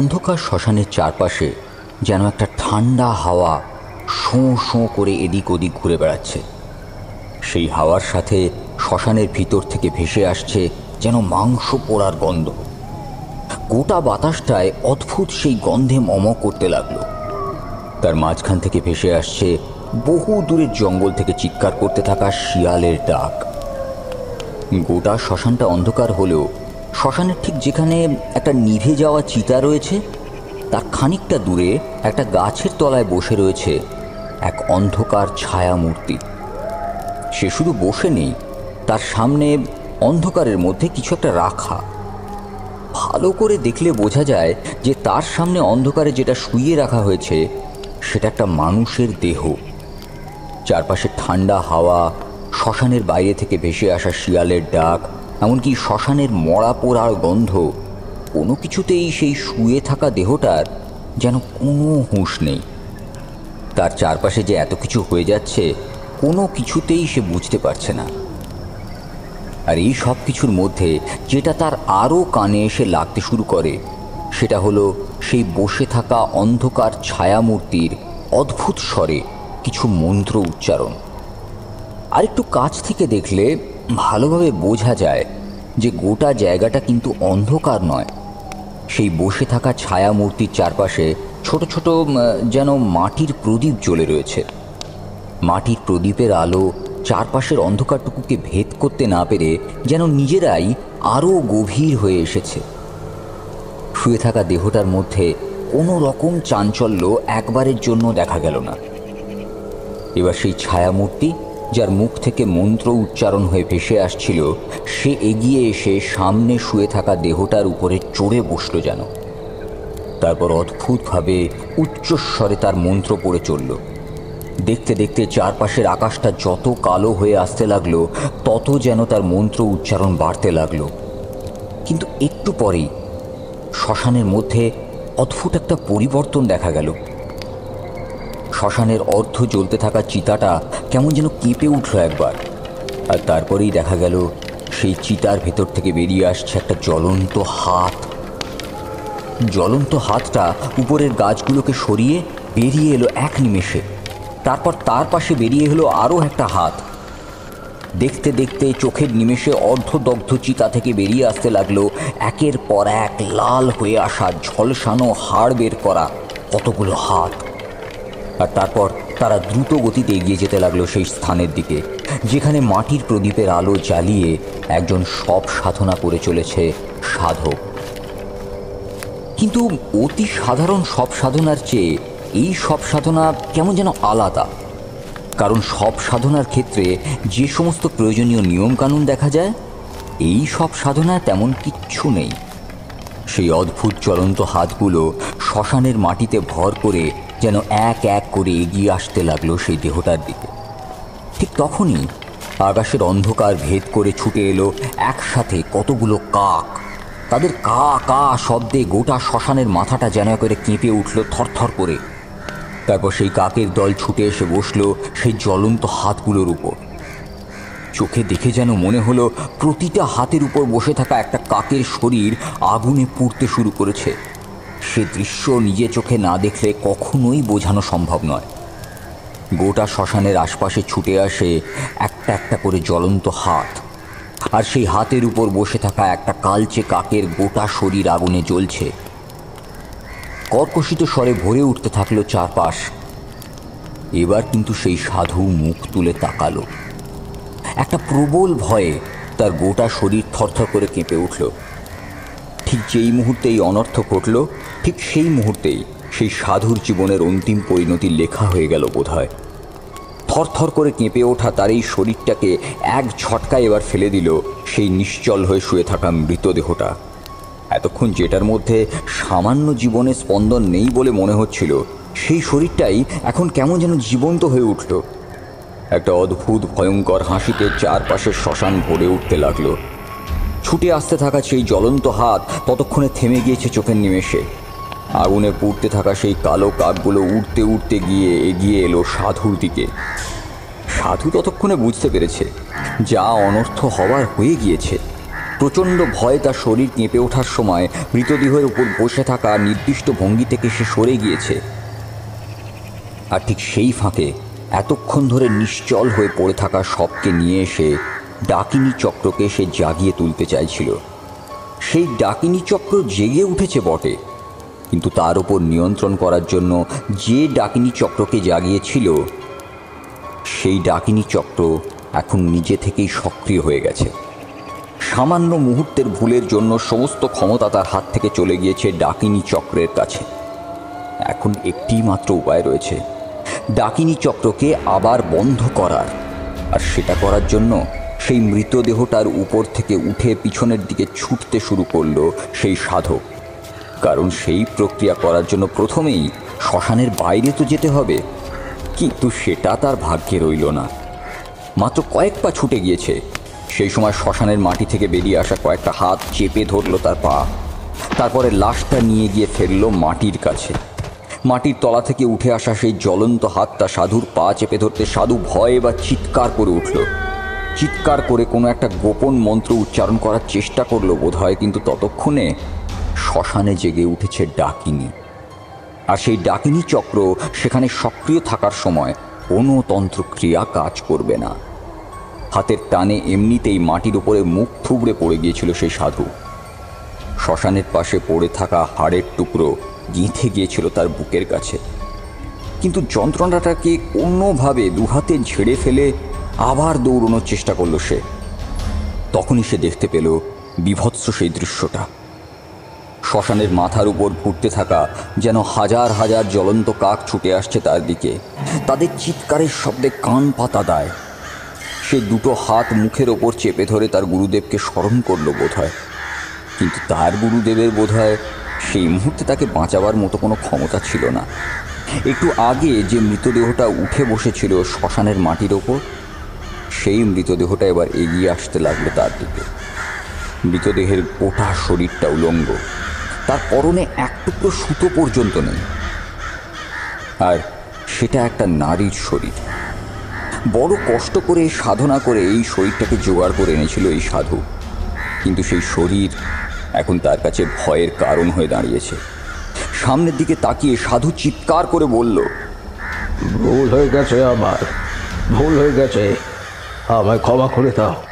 অন্ধকার শ্মশানের চারপাশে যেন একটা ঠান্ডা হাওয়া শোঁ শোঁ করে এদিক ওদিক ঘুরে বেড়াচ্ছে। সেই হাওয়ার সাথে শ্মশানের ভিতর থেকে ভেসে আসছে যেন মাংস পোড়ার গন্ধ। গোটা বাতাসটায় অদ্ভুত সেই গন্ধে মম করতে লাগল। তার মাঝখান থেকে ভেসে আসছে বহু দূরের জঙ্গল থেকে চিৎকার করতে থাকা শিয়ালের ডাক। গোটা শ্মশানটা অন্ধকার হলেও শ্মশানের ঠিক যেখানে একটা নিভে যাওয়া চিতা রয়েছে, তার খানিকটা দূরে একটা গাছের তলায় বসে রয়েছে এক অন্ধকার ছায়া মূর্তি সে শুধু বসে নেই, তার সামনে অন্ধকারের মধ্যে কিছু একটা রাখা। ভালো করে দেখলে বোঝা যায় যে তার সামনে অন্ধকারে যেটা শুইয়ে রাখা হয়েছে, সেটা একটা মানুষের দেহ। চারপাশে ঠান্ডা হাওয়া, শ্মশানের বাইরে থেকে ভেসে আসা শিয়ালের ডাক এমনকি শ্মশানের মরা পোড়ার গন্ধ, কোনো কিছুতেই সেই শুয়ে থাকা দেহটার যেন কোনো হুঁশ নেই। তার চারপাশে যে এত কিছু হয়ে যাচ্ছে, কোনো কিছুতেই সে বুঝতে পারছে না। আর এই সব কিছুর মধ্যে যেটা তার আরও কানে এসে লাগতে শুরু করে, সেটা হলো সেই বসে থাকা অন্ধকার ছায়ামূর্তির অদ্ভুত স্বরে কিছু মন্ত্র উচ্চারণ। আর একটু কাছ থেকে দেখলে ভালোভাবে বোঝা যায় যে গোটা জায়গাটা কিন্তু অন্ধকার নয়। সেই বসে থাকা ছায়ামূর্তির চারপাশে ছোট ছোট যেন মাটির প্রদীপ জ্বলে রয়েছে। মাটির প্রদীপের আলো চারপাশের অন্ধকারটুকুকে ভেদ করতে না পেরে যেন নিজেরাই আরও গভীর হয়ে এসেছে। শুয়ে থাকা দেহটার মধ্যে কোনো রকম চাঞ্চল্য একবারের জন্য দেখা গেল না। এবার সেই ছায়ামূর্তি যার মুখ থেকে মন্ত্র উচ্চারণ হয়ে ভেসে আসছিল, সে এগিয়ে এসে সামনে শুয়ে থাকা দেহটার উপরে চড়ে বসল যেন। তারপর অদ্ভুতভাবে উচ্চস্বরে তার মন্ত্র পড়ে চলল। দেখতে দেখতে চারপাশের আকাশটা যত কালো হয়ে আসতে লাগল, তত যেন তার মন্ত্র উচ্চারণ বাড়তে লাগল। কিন্তু একটু পরেই শ্মশানের মধ্যে অদ্ভুত একটা পরিবর্তন দেখা গেল। শ্মশানের অর্ধ জ্বলতে থাকা চিতাটা কেমন যেন কেঁপে উঠল একবার। আর তারপরেই দেখা গেল, সেই চিতার ভেতর থেকে বেরিয়ে আসছে একটা জ্বলন্ত হাত। জ্বলন্ত হাতটা উপরের গাছগুলোকে সরিয়ে বেরিয়ে এলো এক নিমেষে। তারপর তার পাশে বেরিয়ে এলো আরও একটা হাত। দেখতে দেখতে চোখের নিমেষে অর্ধদগ্ধ চিতা থেকে বেরিয়ে আসতে লাগল একের পর এক লাল হয়ে আসা ঝলসানো হাড় বের করা কতগুলো হাত। আর তারপর তারা দ্রুত গতিতে এগিয়ে যেতে লাগল সেই স্থানের দিকে, যেখানে মাটির প্রদীপের আলো জ্বালিয়ে একজন সব সাধনা করে চলেছে সাধক। কিন্তু অতি সাধারণ সব সাধনার চেয়ে এই সব সাধনা কেমন যেন আলাদা। কারণ সব সাধনার ক্ষেত্রে যে সমস্ত প্রয়োজনীয় নিয়মকানুন দেখা যায়, এই সব সাধনায় তেমন কিচ্ছু নেই। সেই অদ্ভুত চলন্ত হাতগুলো শ্মশানের মাটিতে ভর করে যেন এক এক করে এগিয়ে আসতে লাগল সেই দেহটার দিকে। ঠিক তখনই আকাশের অন্ধকার ভেদ করে ছুটে এলো একসাথে কতগুলো কাক। তাদের কা কা শব্দে গোটা শ্মশানের মাথাটা যেন করে কেঁপে উঠল থরথর করে। তারপর সেই কাকের দল ছুটে এসে বসল সেই জ্বলন্ত হাতগুলোর উপর। চোখে দেখে যেন মনে হলো প্রতিটা হাতের উপর বসে থাকা একটা কাকের শরীর আগুনে পুড়তে শুরু করেছে। সে দৃশ্য নিজে চোখে না দেখলে কখনোই বোঝানো সম্ভব নয়। গোটা শ্মশানের আশপাশে ছুটে আসে একটা একটা করে জ্বলন্ত হাত। আর সেই হাতের উপর বসে থাকা একটা কালচে কাকের গোটা শরীর আগুনে জ্বলছে। কর্কশিত স্বরে ভরে উঠতে থাকল চারপাশ। এবার কিন্তু সেই সাধু মুখ তুলে তাকালো। একটা প্রবল ভয়ে তার গোটা শরীর থরথর করে কেঁপে উঠল। ঠিক যেই মুহূর্তে এই অনর্থ ঘটল ঠিক সেই মুহূর্তেই সেই সাধুর জীবনের অন্তিম পরিণতি লেখা হয়ে গেল বোধ বোধহয়। থরথর করে কেঁপে ওঠা তার এই শরীরটাকে এক ঝটকায় এবার ফেলে দিল সেই নিশ্চল হয়ে শুয়ে থাকা মৃতদেহটা। এতক্ষণ যেটার মধ্যে সামান্য জীবনের স্পন্দন নেই বলে মনে হচ্ছিল, সেই শরীরটাই এখন কেমন যেন জীবন্ত হয়ে উঠল। একটা অদ্ভুত, ভয়ঙ্কর হাসিতে চারপাশের শ্মশান ভরে উঠতে লাগল। ছুটে আসতে থাকা সেই জ্বলন্ত হাত ততক্ষণে থেমে গিয়েছে চোখের নিমেষে। আগুনে পুড়তে থাকা সেই কালো কাকগুলো উড়তে উড়তে গিয়ে এগিয়ে এলো সাধুর দিকে। সাধু ততক্ষণে বুঝতে পেরেছে, যা অনর্থ হওয়ার হয়ে গিয়েছে। প্রচণ্ড ভয়ে তার শরীর কেঁপে ওঠার সময় মৃতদেহের উপর বসে থাকা নির্দিষ্ট ভঙ্গি থেকে সে সরে গিয়েছে। আর ঠিক সেই ফাঁকে এতক্ষণ ধরে নিশ্চল হয়ে পড়ে থাকা সবকে নিয়ে এসে ডাকিনী চক্রকে সে জাগিয়ে তুলতে চাইছিল। সেই ডাকিনী চক্র জেগে উঠেছে বটে। কিন্তু তার উপর নিয়ন্ত্রণ করার জন্য যে ডাকিনী চক্রকে জাগিয়েছিল, সেই ডাকিনী চক্র এখন নিজে থেকেই সক্রিয় হয়ে গেছে। সামান্য মুহূর্তের ভুলের জন্য সমস্ত ক্ষমতা তার হাত থেকে চলে গিয়েছে ডাকিনী চক্রের কাছে। এখন একটি মাত্র উপায় রয়েছে। ডাকিনী চক্রকে আবার বন্ধ করার। আর সেটা করার জন্য সেই মৃতদেহটার উপর থেকে উঠে পিছনের দিকে ছুটতে শুরু করল সেই সাধক। কারণ সেই প্রক্রিয়া করার জন্য প্রথমেই শ্মশানের বাইরে তো যেতে হবে। কিন্তু সেটা তার ভাগ্যে রইল না। মাত্র কয়েক পা ছুটে গিয়েছে। সেই সময় শ্মশানের মাটি থেকে বেরিয়ে আসা কয়েকটা হাত চেপে ধরলো তার পা। তারপরে লাশটা নিয়ে গিয়ে ফেলল মাটির কাছে। মাটির তলা থেকে উঠে আসা সেই জ্বলন্ত হাতটা সাধুর পা চেপে ধরতে সাধু ভয়ে বা চিৎকার করে উঠল। চিৎকার করে কোনো একটা গোপন মন্ত্র উচ্চারণ করার চেষ্টা করল বোধ হয় কিন্তু ততক্ষণে শ্মশানে জেগে উঠেছে ডাকিনী। আর সেই ডাকিনী চক্র সেখানে সক্রিয় থাকার সময় কোনো তন্ত্রক্রিয়া কাজ করবে না। হাতের টানে এমনিতেই মাটির উপরে মুখ থুবড়ে পড়ে গিয়েছিল সেই সাধু। শ্মশানের পাশে পড়ে থাকা হাড়ের টুকরো গিঁথে গিয়েছিল তার বুকের কাছে। কিন্তু যন্ত্রণাটাকে কোনোভাবে দুহাতে ঝেড়ে ফেলে আবার দৌড়ানোর চেষ্টা করল সে। তখনই সে দেখতে পেল বিভৎস সেই দৃশ্যটা। শ্মশানের মাথার উপর ঘুরতে থাকা যেন হাজার হাজার জ্বলন্ত কাক ছুটে আসছে তার দিকে। তাদের চিৎকারের শব্দে কান পাতা দেয়। সে দুটো হাত মুখের ওপর চেপে ধরে তার গুরুদেবকে স্মরণ করল বোধহয়। কিন্তু তার গুরুদেবের বোধহয় সেই মুহূর্তে তাকে বাঁচাবার মতো কোনো ক্ষমতা ছিল না। একটু আগে যে মৃতদেহটা উঠে বসেছিল শ্মশানের মাটির ওপর, সেই মৃতদেহটা এবার এগিয়ে আসতে লাগল তার দিকে। মৃতদেহের গোটা শরীরটা উলঙ্গ। তার পরনে এক টুকরো সুতো পর্যন্ত নেই। আর সেটা একটা নারীর শরীর। বড় কষ্ট করে সাধনা করে এই শরীরটাকে জোগাড় করে এনেছিল এই সাধু। কিন্তু সেই শরীর এখন তার কাছে ভয়ের কারণ হয়ে দাঁড়িয়েছে। সামনের দিকে তাকিয়ে সাধু চিৎকার করে বলল ভুল হয়ে গেছে আমার ভুল হয়ে গেছে। আমায় ক্ষমা করে দাও।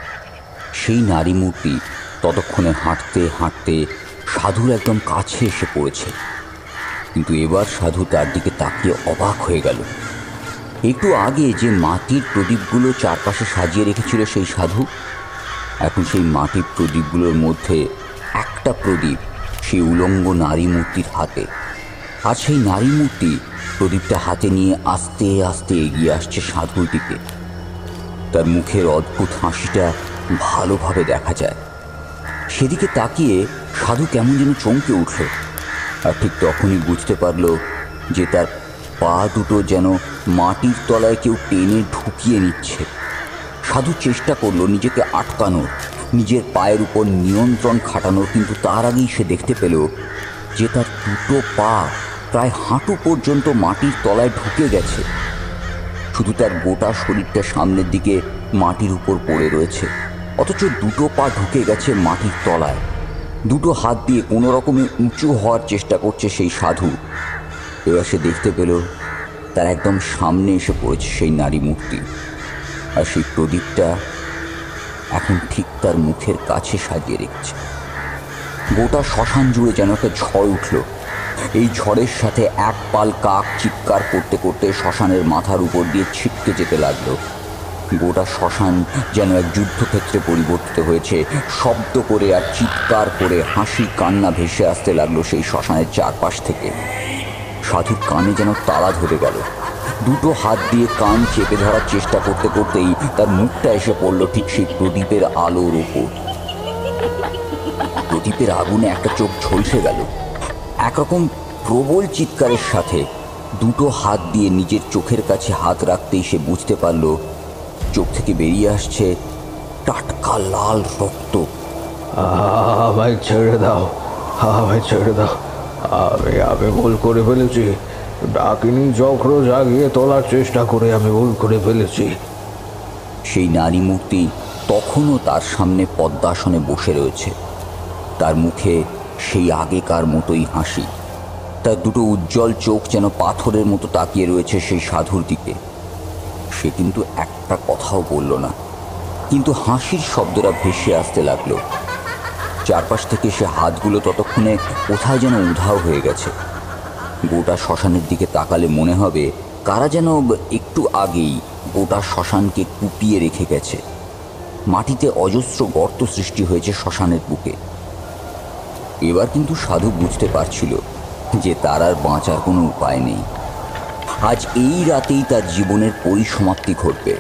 সেই নারী মূর্তি ততক্ষণে হাঁটতে হাঁটতে সাধুর একদম কাছে এসে পড়েছে। কিন্তু এবার সাধু তার দিকে তাকিয়ে অবাক হয়ে গেল। একটু আগে যে মাটির প্রদীপগুলো চারপাশে সাজিয়ে রেখেছিল সেই সাধু, এখন সেই মাটির প্রদীপগুলোর মধ্যে একটা প্রদীপ, সেই উলঙ্গ নারী মূর্তির হাতে। আর সেই নারী মূর্তি প্রদীপটা হাতে নিয়ে আস্তে আস্তে এগিয়ে আসছে সাধুর দিকে। তার মুখের অদ্ভুত হাসিটা ভালোভাবে দেখা যায়। সেদিকে তাকিয়ে সাধু কেমন যেন চমকে উঠল। আর ঠিক তখনই বুঝতে পারল যে তার পা দুটো যেন মাটির তলায় কেউ টেনে ঢুকিয়ে নিচ্ছে। সাধু চেষ্টা করল নিজেকে আটকানোর। নিজের পায়ের উপর নিয়ন্ত্রণ খাটানোর, কিন্তু তার আগেই সে দেখতে পেল যে তার দুটো পা প্রায় হাঁটু পর্যন্ত মাটির তলায় ঢুকে গেছে। শুধু তার গোটা শরীরটা সামনের দিকে মাটির উপর পড়ে রয়েছে। অথচ দুটো পা ঢুকে গেছে মাটির তলায়। দুটো হাত দিয়ে কোনো রকমে উঁচু হওয়ার চেষ্টা করছে সেই সাধু। এবার সে দেখতে পেল, তার একদম সামনে এসে পড়েছে সেই নারী মূর্তি। আর সেই প্রদীপটা এখন ঠিক তার মুখের কাছে সাজিয়ে রেখেছে। গোটা শ্মশান জুড়ে যেন একটা ঝড় উঠল। এই ঝড়ের সাথে এক পাল কাক চিৎকার করতে করতে শ্মশানের মাথার উপর দিয়ে ছিটকে যেতে লাগল। গোটা শ্মশান যেন এক যুদ্ধক্ষেত্রে পরিবর্তিত হয়েছে। শব্দ করে আর চিৎকার করে হাসি কান্না ভেসে আসতে লাগল সেই শ্মশানের চারপাশ থেকে। সাধুর কানে যেন তালা ধরে গেল। দুটো হাত দিয়ে কান চেপে ধরার চেষ্টা করতে করতেই তার মুখটা এসে পড়ল ঠিক সেই প্রদীপের আলোর ওপর প্রদীপের আগুনে একটা চোখ ঝলসে গেল। একরকম প্রবল চিৎকারের সাথে দুটো হাত দিয়ে নিজের চোখের কাছে হাত রাখতেই সে বুঝতে পারল চোখ থেকে বেরিয়ে আসছে টাটকা লাল রক্ত। আমায় ছেড়ে দাও আমায় ছেড়ে দাও। আমি আমি ভুল করে ফেলেছি। ডাকিনি চক্র জাগিয়ে তোলার চেষ্টা করে আমি ভুল করে ফেলেছি। সেই নারী মূর্তি তখনও তার সামনে পদ্মাসনে বসে রয়েছে। তার মুখে সেই আগেকার মতোই হাসি। তার দুটো উজ্জ্বল চোখ যেন পাথরের মতো তাকিয়ে রয়েছে সেই সাধুর দিকে। সে কিন্তু একটা কথাও বলল না। কিন্তু হাসির শব্দটা ভেসে আসতে লাগল। চারপাশ থেকে সে হাতগুলো ততক্ষণে কোথায় যেন উধাও হয়ে গেছে। গোটা শ্মশানের দিকে তাকালে মনে হবে কারা যেন একটু আগেই গোটা শ্মশানকে কুপিয়ে রেখে গেছে। মাটিতে অজস্র গর্ত সৃষ্টি হয়েছে শ্মশানের বুকে। এবার কিন্তু সাধু বুঝতে পারছিল যে তার আর বাঁচার কোনো উপায় নেই। আজ এই রাতেই তার জীবনের পরিসমাপ্তি ঘটবে।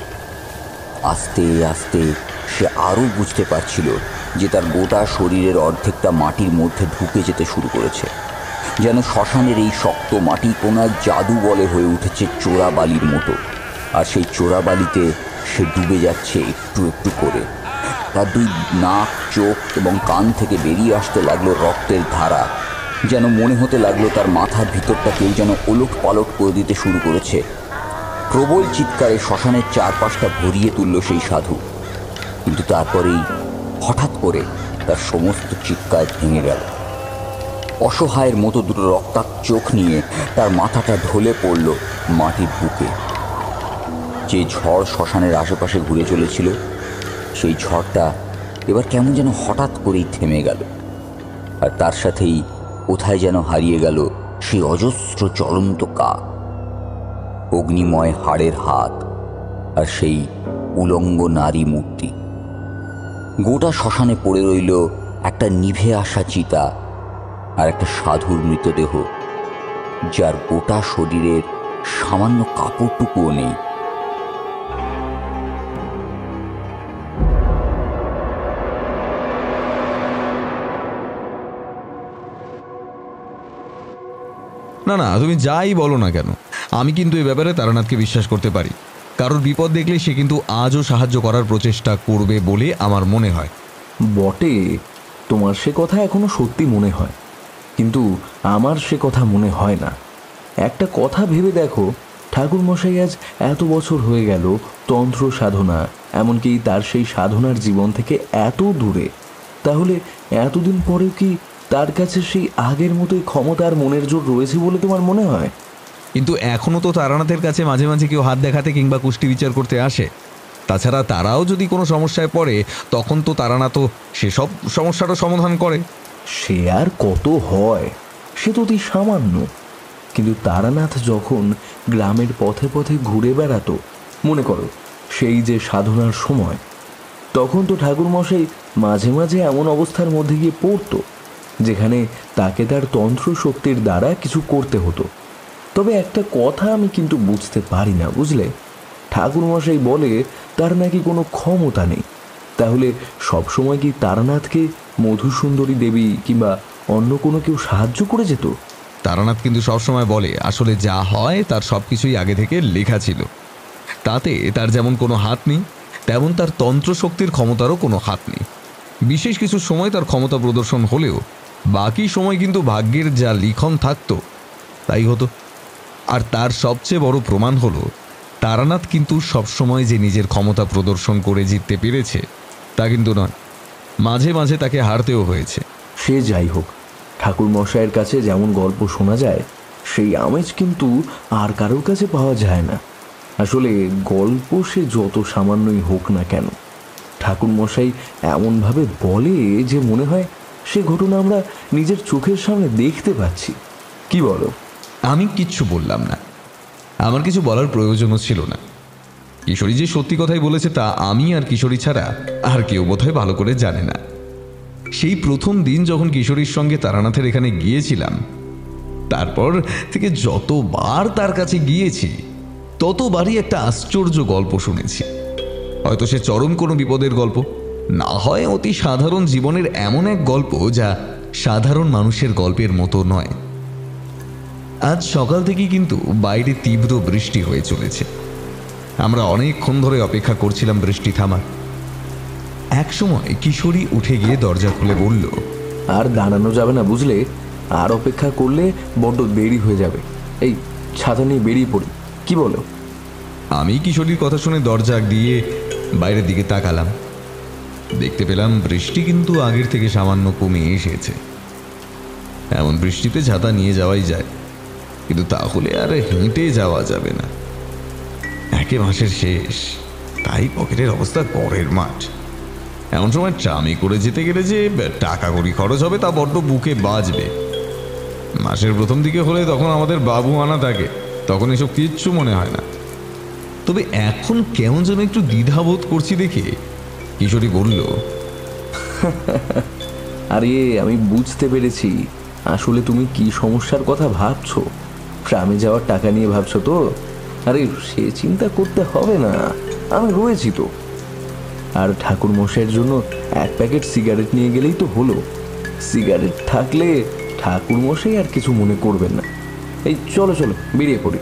আস্তে আস্তে সে আরও বুঝতে পারছিল যে তার গোটা শরীরের অর্ধেকটা মাটির মধ্যে ঢুকে যেতে শুরু করেছে। যেন শ্মশানের এই শক্ত মাটি কোনো এক জাদু বলে হয়ে উঠেছে চোরা বালির মতো। আর সেই চোরা বালিতে সে ডুবে যাচ্ছে একটু একটু করে। তার দুই নাক, চোখ এবং কান থেকে বেরিয়ে আসতে লাগল রক্তের ধারা। যেন মনে হতে লাগল তার মাথার ভিতরটা কেউ যেন ওলট পালট করে দিতে শুরু করেছে। প্রবল চিৎকারে শ্মশানের চারপাশটা ভরিয়ে তুলল সেই সাধু। কিন্তু তারপরেই হঠাৎ করে তার সমস্ত চিৎকার ভেঙে গেল। অসহায়ের মতো দুটো রক্তাক্ত চোখ নিয়ে তার মাথাটা ঢলে পড়ল মাটির বুকে। যে ঝড় শ্মশানের আশেপাশে ঘুরে চলেছিল, সেই ঝড়টা এবার কেমন যেন হঠাৎ করেই থেমে গেল। আর তার সাথেই কোথায় যেন হারিয়ে গেল সেই অজস্র চলন্ত কাক। অগ্নিময় হাড়ের হাত আর সেই উলঙ্গ নারী মূর্তি। গোটা শ্মশানে পড়ে রইল একটা নিভে আসা চিতা আর একটা সাধুর মৃতদেহ, যার গোটা শরীরের সামান্য কাপড়টুকুও নেই। না না, তুমি যাই বলো না কেন, আমি কিন্তু এই ব্যাপারে তারানাথকে বিশ্বাস করতে পারি। কারোর বিপদ দেখলে সে কিন্তু আজও সাহায্য করার প্রচেষ্টা করবে বলে আমার মনে হয়। বটে, তোমার সে কথা এখনও সত্যি মনে হয়, কিন্তু আমার সে কথা মনে হয় না। একটা কথা ভেবে দেখো ঠাকুর মশাই আজ এত বছর হয়ে গেল তন্ত্র সাধনা, এমনকি তার সেই সাধনার জীবন থেকে এত দূরে। তাহলে এতদিন পরেও কি তার কাছে সেই আগের মতোই ক্ষমতার মনের জোর রয়েছে বলে তোমার মনে হয়? কিন্তু এখনও তো তারানাথের কাছে মাঝে মাঝে কেউ হাত দেখাতে কিংবা কুষ্টি বিচার করতে আসে। তাছাড়া তারাও যদি কোনো সমস্যায় পড়ে তখন তো তারানাথও সেসব সমস্যারও সমাধান করে। সে আর কত হয় সে তো অতি সামান্য। কিন্তু তারানাথ যখন গ্রামের পথে পথে ঘুরে বেড়াতো মনে করো সেই যে সাধনার সময় তখন তো ঠাকুরমশাই মাঝে মাঝে এমন অবস্থার মধ্যে গিয়ে পড়তো। যেখানে তাকে তার তন্ত্র শক্তির দ্বারা কিছু করতে হতো। তবে একটা কথা আমি কিন্তু বুঝতে পারি না, বুঝলে? ঠাকুরমশাই বলে, তার নাকি কোনো ক্ষমতা নেই। তাহলে সবসময় কি তারানাথকে মধুসুন্দরী দেবী কিংবা অন্য কোনো কেউ সাহায্য করে যেত? তারানাথ কিন্তু সবসময় বলে, আসলে যা হয় তার সব কিছুই আগে থেকে লেখা ছিল। তাতে তার যেমন কোনো হাত নেই, তেমন তার তন্ত্র শক্তির ক্ষমতারও কোনো হাত নেই। বিশেষ কিছু সময় তার ক্ষমতা প্রদর্শন হলেও বাকি সময় কিন্তু ভাগ্যের যা লিখন থাকতো, তাই হতো। আর তার সবচেয়ে বড় প্রমাণ হলো, তারানাথ কিন্তু সবসময় যে নিজের ক্ষমতা প্রদর্শন করে জিততে পেরেছে, তা কিন্তু নয়। মাঝে মাঝে তাকে হারতেও হয়েছে। সে যাই হোক ঠাকুর মশাইয়ের কাছে যেমন গল্প শোনা যায়, সেই আমেজ কিন্তু আর কারোর কাছে পাওয়া যায় না। আসলে গল্প সে যত সামান্যই হোক না কেন ঠাকুর মশাই এমনভাবে বলে যে মনে হয় সে ঘটনা আমরা নিজের চোখের সামনে দেখতে পাচ্ছি। কি বলো? আমি কিচ্ছু বললাম না। আমার কিছু বলার প্রয়োজনও ছিল না। কিশোরী যে সত্যি কথাই বলেছে তা আমি আর কিশোরী ছাড়া আর কেউ বোধহয় ভালো করে জানে না। সেই প্রথম দিন যখন কিশোরীর সঙ্গে তারানাথের এখানে গিয়েছিলাম, তারপর থেকে যতবার তার কাছে গিয়েছি, ততবারই একটা আশ্চর্য গল্প শুনেছি। হয়তো সে চরম কোনো বিপদের গল্প। না হয় অতি সাধারণ জীবনের এমন এক গল্প যা সাধারণ মানুষের গল্পের মতো নয়। আজ সকাল থেকেই কিন্তু বাইরে তীব্র বৃষ্টি হয়ে চলেছে। আমরা অনেকক্ষণ ধরে অপেক্ষা করছিলাম বৃষ্টি থামার। এক সময় কিশোরী উঠে গিয়ে দরজা খুলে বলল আর দাঁড়ানো যাবে না বুঝলে আর অপেক্ষা করলে বড্ড দেরি হয়ে যাবে। এই ছাতা নিয়ে বেরিয়ে পড়ি কি বলো? আমি কিশোরীর কথা শুনে দরজা দিয়ে বাইরের দিকে তাকালাম। দেখতে পেলাম বৃষ্টি কিন্তু আগের থেকে সামান্য কমে এসেছে। এমন বৃষ্টিতে ছাতা নিয়ে যাওয়াই যায়, কিন্তু তাহলে আর হেঁটে যাওয়া যাবে না। একে মাসের শেষ, তাই পকেটের অবস্থা গড়ের মাঠ। এমন সময় ট্রামে করে যেতে গেলে যে টাকা কড়ি খরচ হবে তা বড্ড বুকে বাজবে। মাসের প্রথম দিকে হলে তখন আমাদের বাবু আনা থাকে, তখন এসব কিচ্ছু মনে হয় না। তবে এখন কেমন যেন একটু দ্বিধাবোধ করছি দেখে কিশোরী বলল আরে আমি বুঝতে পেরেছি। আসলে তুমি কি সমস্যার কথা ভাবছ? ট্রামে যাওয়ার টাকা নিয়ে ভাবছ তো? আরে সে চিন্তা করতে হবে না। আমি রয়েছি তো। আর ঠাকুর মশাইয়ের জন্য এক প্যাকেট সিগারেট নিয়ে গেলেই তো হলো। সিগারেট থাকলে ঠাকুর মশাই আর কিছু মনে করবেন না। এই চলো চলো বেরিয়ে পড়ি।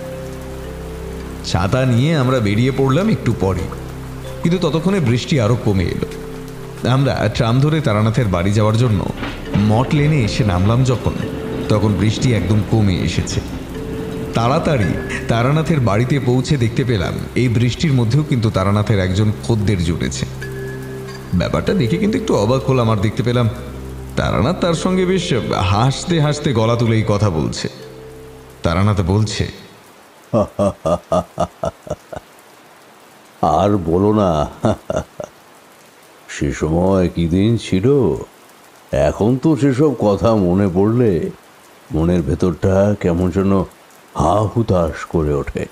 ছাতা নিয়ে আমরা বেরিয়ে পড়লাম একটু পরে। কিন্তু ততক্ষণে বৃষ্টি আরও কমে এলো। আমরা ট্রাম ধরে তারানাথের বাড়ি যাওয়ার জন্য মট লেনে এসে নামলাম যখন, তখন বৃষ্টি একদম কমে এসেছে। তাড়াতাড়ি তারানাথের বাড়িতে পৌঁছে দেখতে পেলাম, এই বৃষ্টির মধ্যেও কিন্তু তারানাথের একজন খদ্দের জুটেছে ব্যাপারটা দেখে কিন্তু একটু অবাক হলাম আর দেখতে পেলাম, তারানাথ তার সঙ্গে বেশ হাসতে হাসতে গলা তুলেই কথা বলছে। তারানাথ বলছে আর বলো না। সে সময় কি দিন ছিল? এখন তো সেসব কথা মনে পড়লে মনের ভেতরটা কেমন যেন হা হুতাশ করে ওঠে।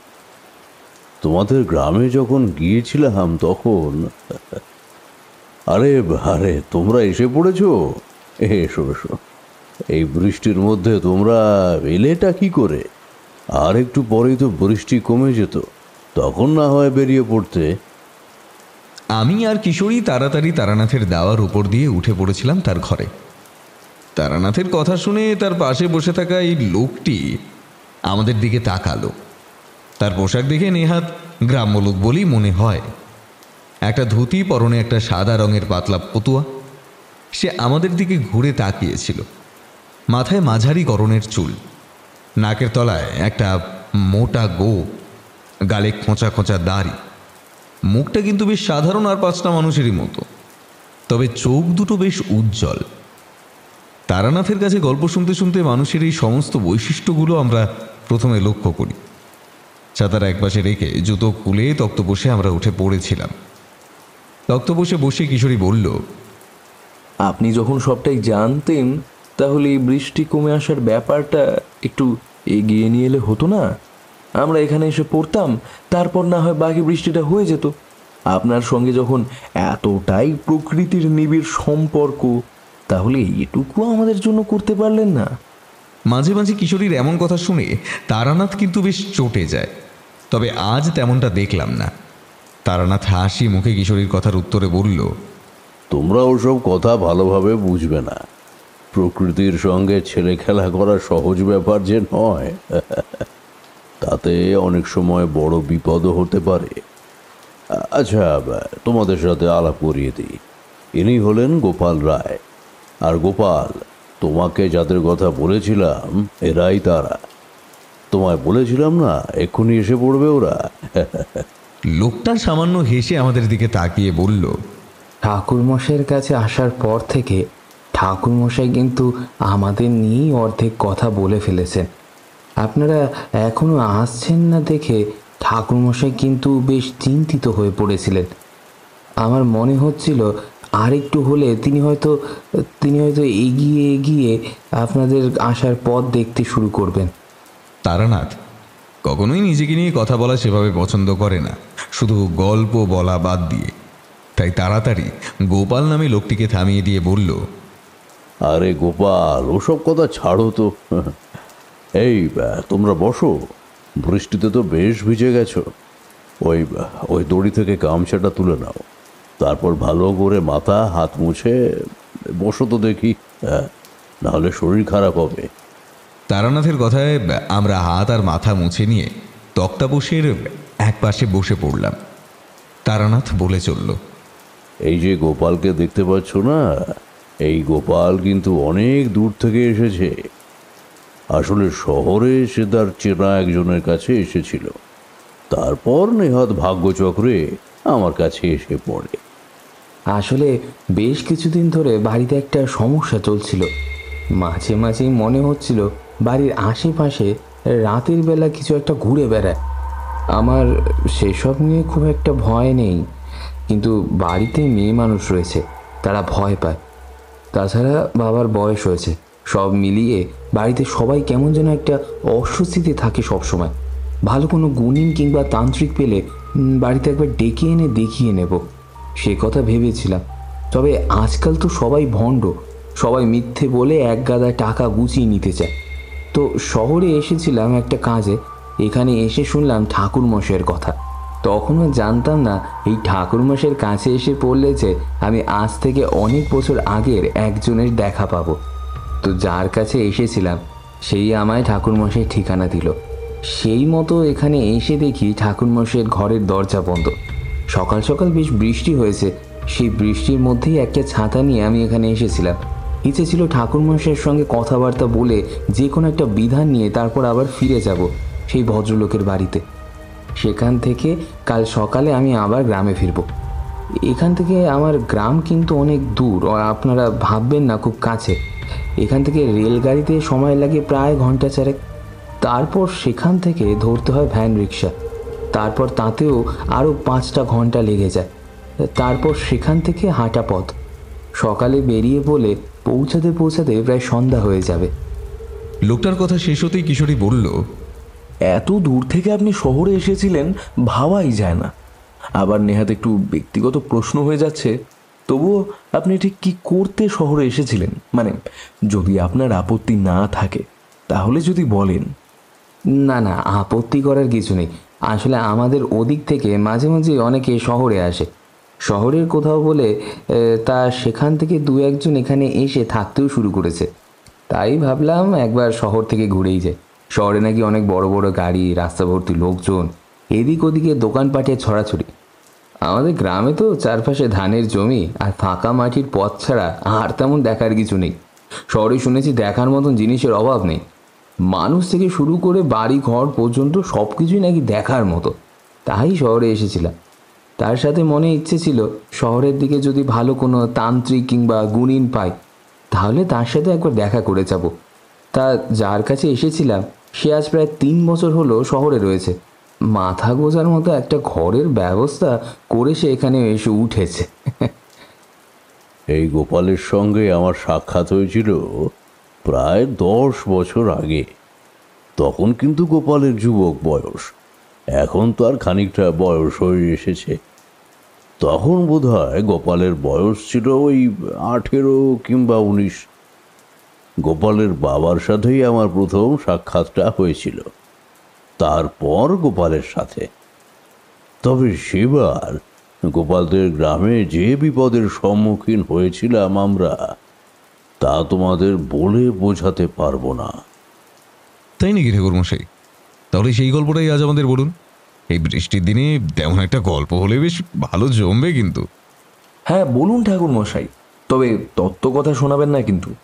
তোমাদের গ্রামে যখন গিয়েছিলাম তখন, আরে আরে, তোমরা এসে পড়েছো? এসো এসো। এই বৃষ্টির মধ্যে তোমরা এলেটা কি করে? আর একটু পরেই তো বৃষ্টি কমে যেত। তখন না হয় বেরিয়ে পড়তে। আমি আর কিশোরী তাড়াতাড়ি তারানাথের দাওয়ার উপর দিয়ে উঠে পড়েছিলাম তার ঘরে। তারানাথের কথা শুনে তার পাশে বসে থাকা এই লোকটি আমাদের দিকে তাকালো। তার পোশাক দেখে নেহাত গ্রাম্য লোক বলেই মনে হয়, একটা ধুতি পরনে একটা সাদা রঙের পাতলা পতুয়া। সে আমাদের দিকে ঘুরে তাকিয়েছিল। মাথায় মাঝারি গরনের চুল, নাকের তলায় একটা মোটা গোপ। গালে খোঁচা খোঁচা দাড়ি। মুখটা কিন্তু বেশ সাধারণ আর পাঁচটা মানুষেরই মতো। তবে চোখ দুটো বেশ উজ্জ্বল। তারানাথের কাছে গল্প শুনতে শুনতে মানুষের এই সমস্ত বৈশিষ্ট্যগুলো আমরা প্রথমে লক্ষ্য করি। ছাতার একপাশে রেখে জুতো খুলে তক্তপোষে আমরা উঠে পড়েছিলাম। তক্ত তক্তপোষে বসে কিশোরী বলল, আপনি যখন সবটাই জানতেন, তাহলে এই বৃষ্টি কমে আসার ব্যাপারটা একটু এগিয়ে নিয়ে এলে হতো না? আমরা এখানে এসে পড়তাম তারপর না হয় বাকি বৃষ্টিটা হয়ে যেত। আপনার সঙ্গে যখন এতটাই প্রকৃতির নিবিড় সম্পর্ক তাহলে এটুকু আমাদের জন্য করতে পারলেন না। মাঝে মাঝে কিশোরীর এমন কথা শুনে তারানাথ কিন্তু বেশ চটে যায়। তবে আজ তেমনটা দেখলাম না। তারানাথ হাসি মুখে কিশোরীর কথার উত্তরে বলল তোমরা ওসব কথা ভালোভাবে বুঝবে না। প্রকৃতির সঙ্গে ছেলে খেলা করা সহজ ব্যাপার যে নয়। তাতে অনেক সময় বড় বিপদও হতে পারে। আচ্ছা তোমাদের সাথে আলাপ করিয়ে দিই। ইনি হলেন গোপাল রায়। আর গোপাল তোমাকে যাদের কথা বলেছিলাম এরাই তারা। তোমায় বলেছিলাম না এক্ষুনি এসে পড়বে ওরা। লোকটা সামান্য হেসে আমাদের দিকে তাকিয়ে বলল ঠাকুরমশাইয়ের কাছে আসার পর থেকে ঠাকুরমশাই কিন্তু আমাদের নিয়েই অর্ধেক কথা বলে ফেলেছেন। আপনারা এখনও আসছেন না দেখে ঠাকুরমশাই কিন্তু বেশ চিন্তিত হয়ে পড়েছিলেন। আমার মনে হচ্ছিল আরেকটু হলে তিনি হয়তো তিনি হয়তো এগিয়ে এগিয়ে আপনাদের আসার পথ দেখতে শুরু করবেন। তারানাথ কখনোই নিজেকে নিয়ে কথা বলা সেভাবে পছন্দ করে না। শুধু গল্প বলা বাদ দিয়ে। তাই তাড়াতাড়ি গোপাল নামে লোকটিকে থামিয়ে দিয়ে বলল আরে গোপাল ওসব কথা ছাড়ো তো। এই তোমরা বসো। বৃষ্টিতে তো বেশ ভিজে গেছো। ওই ওই দড়ি থেকে গামছাটা তুলে নাও। তারপর ভালো করে মাথা হাত মুছে বসো তো দেখি। হ্যাঁ নাহলে শরীর খারাপ হবে। তারানাথের কথায় আমরা হাত আর মাথা মুছে নিয়ে তক্তাপোষের এক পাশে বসে পড়লাম। তারানাথ বলে চলল এই যে গোপালকে দেখতে পাচ্ছ না এই গোপাল কিন্তু অনেক দূর থেকে এসেছে। আসলে শহরে সে তার চেনা একজনের কাছে এসেছিল। তারপর নেহাত ভাগ্যচক্রে আমার কাছে এসে পড়ে। আসলে বেশ কিছুদিন ধরে বাড়িতে একটা সমস্যা চলছিল। মাঝে মাঝেই মনে হচ্ছিল বাড়ির আশেপাশে রাতের বেলা কিছু একটা ঘুরে বেড়ায়। আমার সেসব নিয়ে খুব একটা ভয় নেই, কিন্তু বাড়িতে মেয়ে মানুষ রয়েছে, তারা ভয় পায়। তাছাড়া বাবার বয়স হয়েছে। সব মিলিয়ে বাড়িতে সবাই কেমন যেন একটা অস্বস্তিতে থাকে সবসময়। ভালো কোনো গুণিন কিংবা তান্ত্রিক পেলে বাড়িতে একবার ডেকে এনে দেখিয়ে নেব। সে কথা ভেবেছিলাম। তবে আজকাল তো সবাই ভণ্ড। সবাই মিথ্যে বলে এক গাদা টাকা গুছিয়ে নিতে চায়। তো শহরে এসেছিলাম একটা কাজে। এখানে এসে শুনলাম ঠাকুর মশাইয়ের কথা তখনও জানতাম না, এই ঠাকুরমশাইয়ের কাছে এসে পড়লে যে আমি আজ থেকে অনেক বছর আগের একজনের দেখা পাবো। তো যার কাছে এসেছিলাম, সেই আমায় ঠাকুরমশাই ঠিকানা দিল। সেই মতো এখানে এসে দেখি ঠাকুরমশাইয়ের ঘরের দরজা বন্ধ। সকাল সকাল বেশ বৃষ্টি হয়েছে। সেই বৃষ্টির মধ্যেই একটা ছাতা নিয়ে আমি এখানে এসেছিলাম। ইচ্ছে ছিল ঠাকুরমশাইয়ের সঙ্গে কথাবার্তা বলে যে কোনো একটা বিধান নিয়ে তারপর আবার ফিরে যাব সেই ভদ্রলোকের বাড়িতে। সেখান থেকে কাল সকালে আমি আবার গ্রামে ফিরব। এখান থেকে আমার গ্রাম কিন্তু অনেক দূর, আর আপনারা ভাববেন না, খুব কাছে। এখান থেকে রেলগাড়িতে সময় লাগে প্রায় ঘণ্টা চারেক। তারপর সেখান থেকে ধরতে হয় ভ্যান রিক্সা তারপর তাতেও আরও পাঁচটা ঘণ্টা লেগে যায়। তারপর সেখান থেকে হাঁটা পথ। সকালে বেরিয়ে বলে পৌঁছাতে পৌঁছাতে প্রায় সন্ধ্যা হয়ে যাবে। লোকটার কথা শেষ হতেই কিশোরী বলল, এত দূর থেকে আপনি শহরে এসেছিলেন, ভাবাই যায় না। আবার নেহাত একটু ব্যক্তিগত প্রশ্ন হয়ে যাচ্ছে তবুও আপনি ঠিক কি করতে শহরে এসেছিলেন? মানে যদি আপনার আপত্তি না থাকে, তাহলে যদি বলেন। না না, আপত্তি করার কিছু নেই। আসলে আমাদের ওদিক থেকে মাঝে মাঝে অনেকে শহরে আসে। শহরের কোথাও বলে তা সেখান থেকে দু একজন এখানে এসে থাকতেও শুরু করেছে। তাই ভাবলাম একবার শহর থেকে ঘুরেই যায় শহরে নাকি অনেক বড় বড় গাড়ি রাস্তা ভর্তি লোকজন, এদিক ওদিকে দোকানপাটে ছড়াছড়ি। আমাদের গ্রামে তো চারপাশে ধানের জমি আর ফাঁকা মাটির পথ ছাড়া আর তেমন দেখার কিছু নেই। শহরে শুনেছি দেখার মতন জিনিসের অভাব নেই। মানুষ থেকে শুরু করে বাড়ি, ঘর পর্যন্ত সব কিছুই নাকি দেখার মতো। তাই শহরে এসেছিলাম। তার সাথে মনে ইচ্ছে ছিল, শহরের দিকে যদি ভালো কোনো তান্ত্রিক কিংবা গুণিন পাই, তাহলে তার সাথে একবার দেখা করে যাব। তা যার কাছে এসেছিলাম, সে আজ প্রায় তিন বছর হলো শহরে রয়েছে। মাথা গোজার মতো একটা ঘরের ব্যবস্থা করে সে এখানে এসে উঠেছে। এই গোপালের সঙ্গে আমার সাক্ষাৎ হয়েছিল প্রায় দশ বছর আগে। তখন কিন্তু গোপালের যুবক বয়স। এখন তো আর খানিকটা বয়স হয়ে এসেছে। তখন বোধহয় গোপালের বয়স ছিল ওই আঠেরো কিংবা উনিশ। গোপালের বাবার সাথেই আমার প্রথম সাক্ষাৎটা হয়েছিল। তারপর গোপালের সাথে। তবে সেবার গোপালদের গ্রামে যে বিপদের সম্মুখীন হয়েছিলাম আমরা তা তোমাদের বলে বোঝাতে পারব না। তাই নাকি ঠাকুর মশাই তাহলে সেই গল্পটাই আজ আমাদের বলুন। এই বৃষ্টির দিনে তেমন একটা গল্প হলে বেশ ভালো জমবে কিন্তু। হ্যাঁ বলুন ঠাকুর মশাই। তবে তত্ত্ব কথা শোনাবেন না কিন্তু।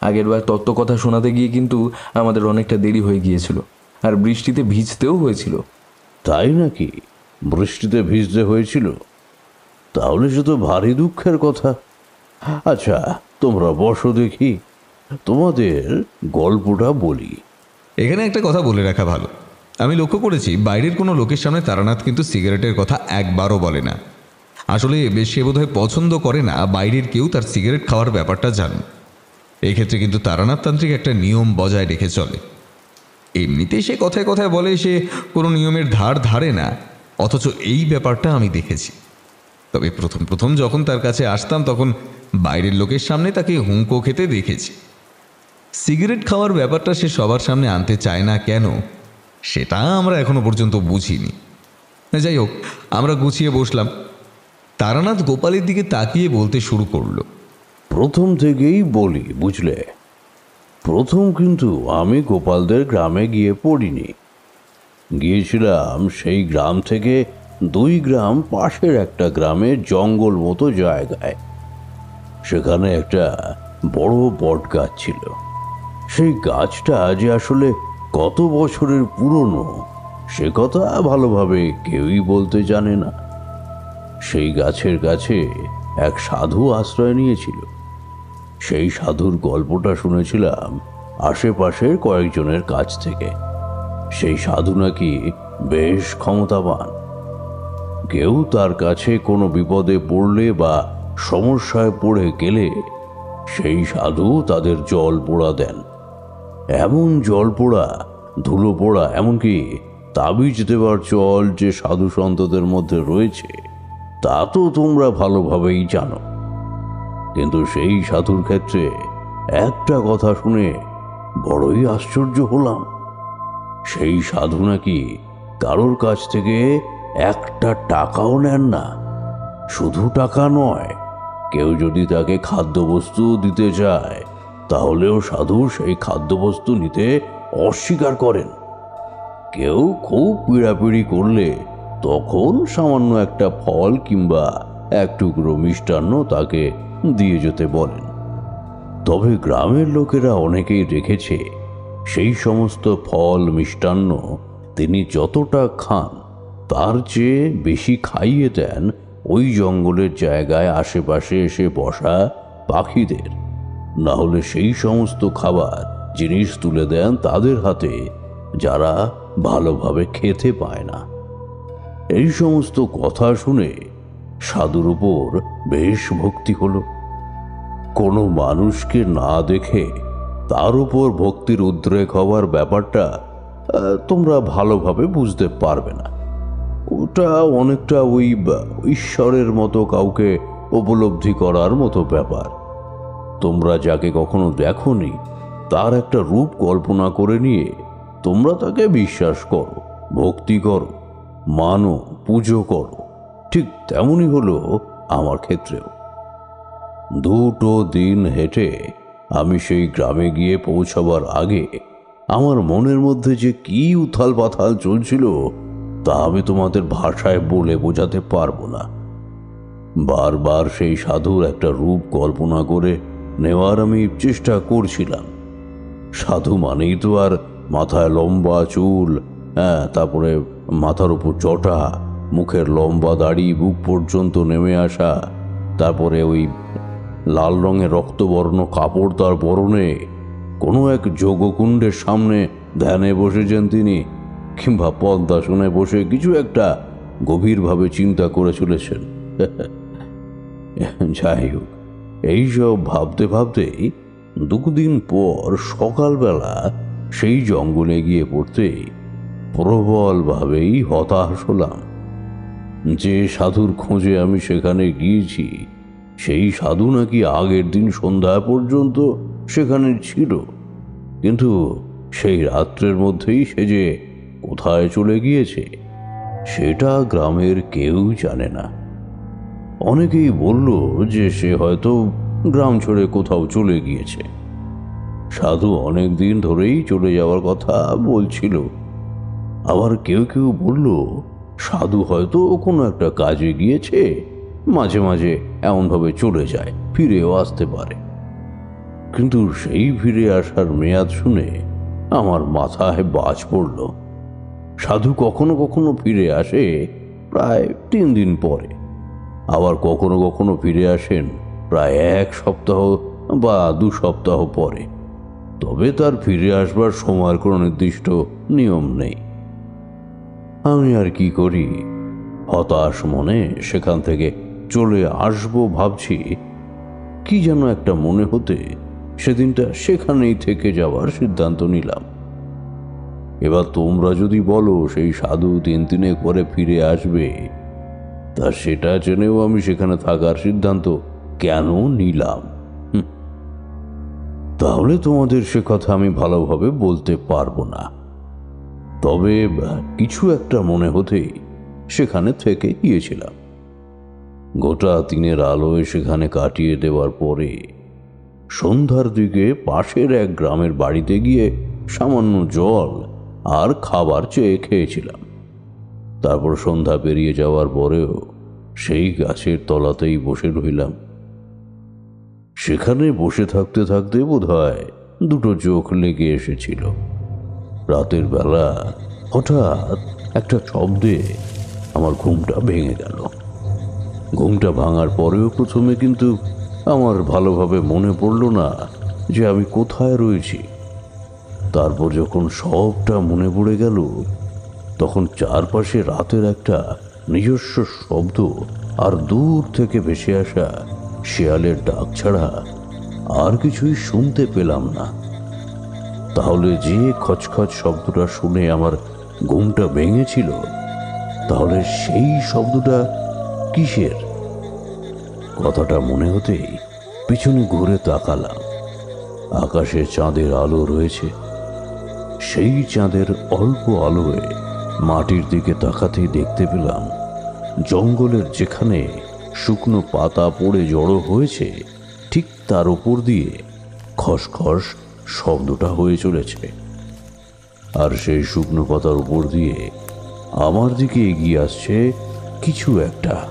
আগেরবার তত্ত্ব কথা শোনাতে গিয়ে কিন্তু আমাদের অনেকটা দেরি হয়ে গিয়েছিল। আর বৃষ্টিতে ভিজতেও হয়েছিল। তাই নাকি? বৃষ্টিতে ভিজতে হয়েছিল? তাহলে সে তো ভারী দুঃখের কথা। আচ্ছা তোমরা বসো দেখি। তোমাদের গল্পটা বলি। এখানে একটা কথা বলে রাখা ভালো। আমি লক্ষ্য করেছি বাইরের কোনো লোকের সামনে তারানাথ কিন্তু সিগারেটের কথা একবারও বলে না। আসলে বেশ সে বোধহয় পছন্দ করে না বাইরের কেউ তার সিগারেট খাওয়ার ব্যাপারটা জানে এক্ষেত্রে কিন্তু তারানাথ তান্ত্রিক একটা নিয়ম বজায় রেখে চলে। এমনিতে সে কথায় কথায় বলে সে কোনো নিয়মের ধার ধারে না, অথচ এই ব্যাপারটা আমি দেখেছি। তবে প্রথম প্রথম যখন তার কাছে আসতাম, তখন বাইরের লোকের সামনে তাকে হুঁকো খেতে দেখেছি। সিগারেট খাওয়ার ব্যাপারটা সে সবার সামনে আনতে চায় না কেন, সেটা আমরা এখনও পর্যন্ত বুঝিনি। যাই হোক, আমরা গুছিয়ে বসলাম। তারানাথ গোপালের দিকে তাকিয়ে বলতে শুরু করল। প্রথম থেকেই বলি, বুঝলে? প্রথম কিন্তু আমি গোপালদের গ্রামে গিয়ে পড়িনি। গিয়েছিলাম সেই গ্রাম থেকে দুই গ্রাম পাশের একটা গ্রামে জঙ্গল মতো জায়গায়। সেখানে একটা বড় বট গাছ ছিল। সেই গাছটা যে আসলে কত বছরের পুরনো, সে কথা ভালোভাবে কেউই বলতে জানে না। সেই গাছের কাছে এক সাধু আশ্রয় নিয়েছিল। সেই সাধুর গল্পটা শুনেছিলাম আশেপাশের কয়েকজনের কাছ থেকে। সেই সাধু নাকি বেশ ক্ষমতাবান। কেউ তার কাছে কোনো বিপদে পড়লে বা সমস্যায় পড়ে গেলে সেই সাধু তাদের জল পোড়া দেন। এমন জল পোড়া, ধুলো পোড়া, এমনকি তাবিজ দেওয়ার চল যে সাধু সন্তদের মধ্যে রয়েছে, তা তো তোমরা ভালোভাবেই জানো। কিন্তু সেই সাধুর ক্ষেত্রে একটা কথা শুনে বড়ই আশ্চর্য হলাম। সেই সাধু নাকি কারোর কাছ থেকে একটা টাকাও নেন না। শুধু টাকা নয়, কেউ যদি তাকে খাদ্যবস্তু দিতে চায়, তাহলেও সাধু সেই খাদ্যবস্তু নিতে অস্বীকার করেন। কেউ খুব পিড়াপিড়ি করলে তখন সামান্য একটা ফল কিংবা এক টুকরো মিষ্টান্ন তাকে দিয়ে যেতে বলেন। তবে গ্রামের লোকেরা অনেকেই রেখেছে সেই সমস্ত ফল মিষ্টান্ন তিনি যতটা খান, তার চেয়ে বেশি খাইয়ে দেন ওই জঙ্গলের জায়গায় আশেপাশে এসে বসা পাখিদের। না হলে সেই সমস্ত খাবার জিনিস তুলে দেন তাদের হাতে, যারা ভালোভাবে খেতে পায় না। এই সমস্ত কথা শুনে সাধুর উপর বেশ ভক্তি হলো। কোনো মানুষকে না দেখে তার উপর ভক্তির উদ্রেক হওয়ার ব্যাপারটা তোমরা ভালোভাবে বুঝতে পারবে না। ওটা অনেকটা ওই ঈশ্বরের মতো কাউকে উপলব্ধি করার মতো ব্যাপার। তোমরা যাকে কখনো দেখোনি, তার একটা রূপ কল্পনা করে নিয়ে তোমরা তাকে বিশ্বাস করো, ভক্তি করো, মানো, পুজো করো। ঠিক তেমনই হলো আমার ক্ষেত্রেও। দুটো দিন হেঁটে আমি সেই গ্রামে গিয়ে পৌঁছাবার আগে আমার মনের মধ্যে যে কি উথাল পাথাল চলছিল তা আমি তোমাদের ভাষায় বলে বোঝাতে পারব না। বারবার সেই সাধুর একটা রূপ কল্পনা করে নেওয়ার আমি চেষ্টা করছিলাম। সাধু মানেই তো আর মাথায় লম্বা চুল হ্যাঁ তারপরে মাথার উপর জটা মুখের লম্বা দাড়ি, বুক পর্যন্ত নেমে আসা, তারপরে ওই লাল রঙের রক্তবর্ণ কাপড় তার পরনে, কোনো এক যোগকুণ্ডের সামনে ধ্যানে বসেছেন তিনি, কিংবা পদ্মাসনে বসে কিছু একটা গভীরভাবে চিন্তা করে চলেছেন। যাই হোক এইসব ভাবতে ভাবতেই দুদিন পর সকালবেলা সেই জঙ্গলে গিয়ে পড়তে প্রবলভাবেই হতাশ হলাম। যে সাধুর খোঁজে আমি সেখানে গিয়েছি, সেই সাধু নাকি আগের দিন সন্ধ্যা পর্যন্ত সেখানে ছিল। কিন্তু সেই রাত্রের মধ্যেই সে যে কোথায় চলে গিয়েছে, সেটা গ্রামের কেউ জানে না। অনেকেই বলল যে সে হয়তো গ্রাম ছেড়ে কোথাও চলে গিয়েছে। সাধু অনেক দিন ধরেই চলে যাওয়ার কথা বলছিল। আবার কেউ কেউ বলল সাধু হয়তো কোনো একটা কাজে গিয়েছে, মাঝে মাঝে এমনভাবে চলে যায়, ফিরেও আসতে পারে। কিন্তু সেই ফিরে আসার মেয়াদ শুনে আমার মাথায় বাজ পড়ল। সাধু কখনো কখনো ফিরে আসে প্রায় তিন দিন পরে। আবার কখনো কখনো ফিরে আসেন প্রায় এক সপ্তাহ বা দু সপ্তাহ পরে। তবে তার ফিরে আসবার সময়ের কোনো নির্দিষ্ট নিয়ম নেই। আমি আর কি করি? হতাশ মনে সেখান থেকে চলে আসব ভাবছি। কি যেন একটা মনে হতে সেদিনটা সেখানেই থেকে যাওয়ার সিদ্ধান্ত নিলাম। এবার তোমরা যদি বলো সেই সাধু তিন দিনে করে ফিরে আসবে, তা সেটা জেনেও আমি সেখানে থাকার সিদ্ধান্ত কেন নিলাম? তাহলে তোমাদের সে কথা আমি ভালোভাবে বলতে পারব না। তবে, কিছু একটা মনে হতেই সেখানে থেকে গিয়েছিলাম। গোটা দিনের আলোয় সেখানে কাটিয়ে দেওয়ার পরে সন্ধ্যার দিকে পাশের এক গ্রামের বাড়িতে গিয়ে সামান্য জল আর খাবার চেয়ে খেয়েছিলাম। তারপর সন্ধ্যা পেরিয়ে যাওয়ার পরেও সেই গাছের তলাতেই বসে রইলাম। সেখানে বসে থাকতে থাকতে বোধহয় দুটো চোখ লেগে এসেছিল। রাতের বেলা হঠাৎ একটা শব্দে আমার ঘুমটা ভেঙে গেল। ঘুমটা ভাঙার পরেও প্রথমে কিন্তু আমার ভালোভাবে মনে পড়ল না যে আমি কোথায় রয়েছি। তারপর যখন সবটা মনে পড়ে গেল, তখন চারপাশে রাতের একটা নিজস্ব শব্দ আর দূর থেকে ভেসে আসা শেয়ালের ডাক ছাড়া আর কিছুই শুনতে পেলাম না। তাহলে যে খচখচ শব্দটা শুনে আমার ঘুমটা ভেঙেছিল, তাহলে সেই শব্দটা কিসের? কথাটা মনে হতেই পিছনে ঘুরে তাকালাম। আকাশে চাঁদের আলো রয়েছে। সেই চাঁদের অল্প আলোয় মাটির দিকে তাকাতেই দেখতে পেলাম, জঙ্গলের যেখানে শুকনো পাতা পড়ে জড়ো হয়েছে, ঠিক তার উপর দিয়ে খসখস শব্দটা হয়ে চলেছে। আর সেই শুকনো পাতার উপর দিয়ে আমার দিকে এগিয়ে আসছে কিছু একটা।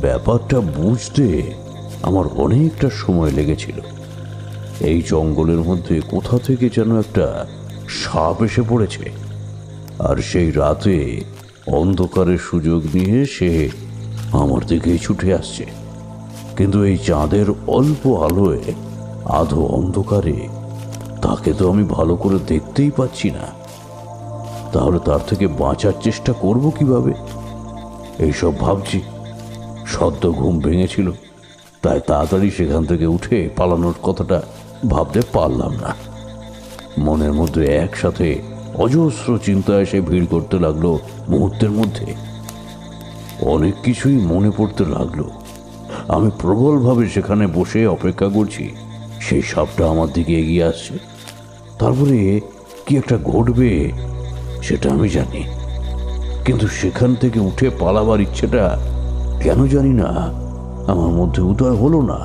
ব্যাপারটা বুঝতে আমার অনেকটা সময় লেগেছিল। এই জঙ্গলের মধ্যে কোথা থেকে যেন একটা সাপ এসে পড়েছে। আর সেই রাতে অন্ধকারের সুযোগ নিয়ে সে আমার দিকেই ছুটে আসছে। কিন্তু এই চাঁদের অল্প আলোয় আধো অন্ধকারে। তাকে তো আমি ভালো করে দেখতেই পাচ্ছি না। তাহলে তার থেকে বাঁচার চেষ্টা করব কীভাবে? এইসব ভাবছি। সদ্য ঘুম ভেঙেছিল। তাই তাড়াতাড়ি সেখান থেকে উঠে পালানোর কথাটা ভাবতে পারলাম না। মনের মধ্যে একসাথে অজস্র চিন্তা এসে ভিড় করতে লাগল মুহূর্তের মধ্যে। অনেক কিছুই মনে পড়তে লাগল। আমি প্রবলভাবে সেখানে বসে অপেক্ষা করছি। সেই সাপটা আমার দিকে এগিয়ে আসছে। তারপরে কি একটা ঘটবে সেটা আমি জানি। কিন্তু সেখান থেকে উঠে পালাবার ইচ্ছেটা কেন জানি না, আমার মধ্যে উদয় হলো না।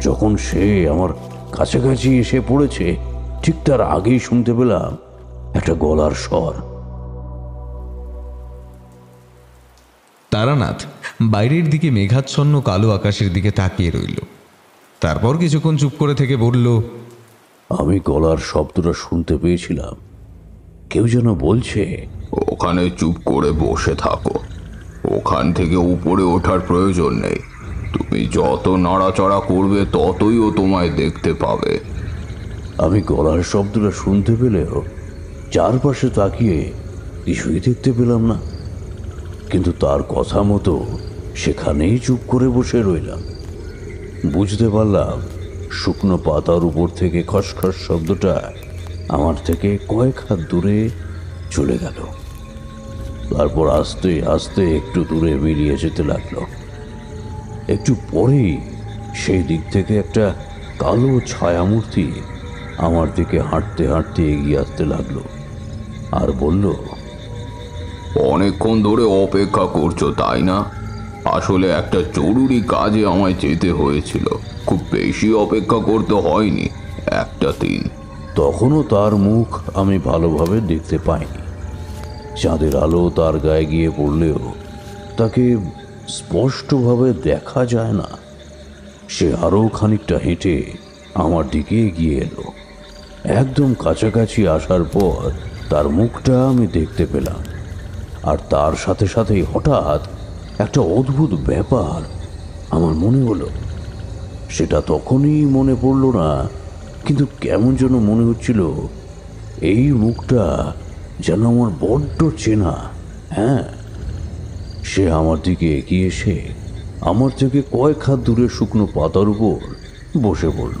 যখন সে আমার কাছাকাছি এসে পড়েছে, ঠিক তার আগেই শুনতে পেলাম একটা গলার স্বর। তারানাথ বাইরের দিকে মেঘাচ্ছন্ন কালো আকাশের দিকে তাকিয়ে রইল। তারপর কিছুক্ষণ চুপ করে থেকে বলল আমি গলার শব্দটা শুনতে পেয়েছিলাম। কেউ যেন বলছে ওখানে চুপ করে বসে থাকো। ওখান থেকে উপরে ওঠার প্রয়োজন নেই। তুমি যত নাড়াচড়া করবে ততই ও তোমায় দেখতে পাবে। আমি গলার শব্দটা শুনতে পেলেও চারপাশে তাকিয়ে কিছুই দেখতে পেলাম না। কিন্তু তার কথা মতো সেখানেই চুপ করে বসে রইলাম। বুঝতে পারলাম, শুকনো পাতার উপর থেকে খসখস শব্দটা আমার থেকে কয়েক হাত দূরে চলে গেল। তারপর আস্তে আস্তে একটু দূরে বেরিয়ে যেতে লাগল। একটু পরেই সেই দিক থেকে একটা কালো ছায়ামূর্তি আমার দিকে হাঁটতে হাঁটতে এগিয়ে আসতে লাগল আর বলল, অনেকক্ষণ ধরে অপেক্ষা করছ, তাই না? আসলে একটা জরুরি কাজে আমায় যেতে হয়েছিল। খুব বেশি অপেক্ষা করতে হয়নি, একটা দিন। তখনও তার মুখ আমি ভালোভাবে দেখতে পাইনি। চাঁদের আলো তার গায়ে গিয়ে পড়লেও তাকে স্পষ্টভাবে দেখা যায় না। সে আরও খানিকটা হেঁটে আমার দিকে এগিয়ে এলো। একদম কাছাকাছি আসার পর তার মুখটা আমি দেখতে পেলাম। আর তার সাথে সাথেই হঠাৎ একটা অদ্ভুত ব্যাপার। আমার মনে হলো, সেটা তখনই মনে পড়ল না, কিন্তু কেমন যেন মনে হচ্ছিল, এই মুখটা যেন আমার বড্ড চেনা হ্যাঁ? সে আমার দিকে এগিয়ে এসে আমার থেকে কয়েক হাত দূরে শুকনো পাতার উপর বসে পড়ল।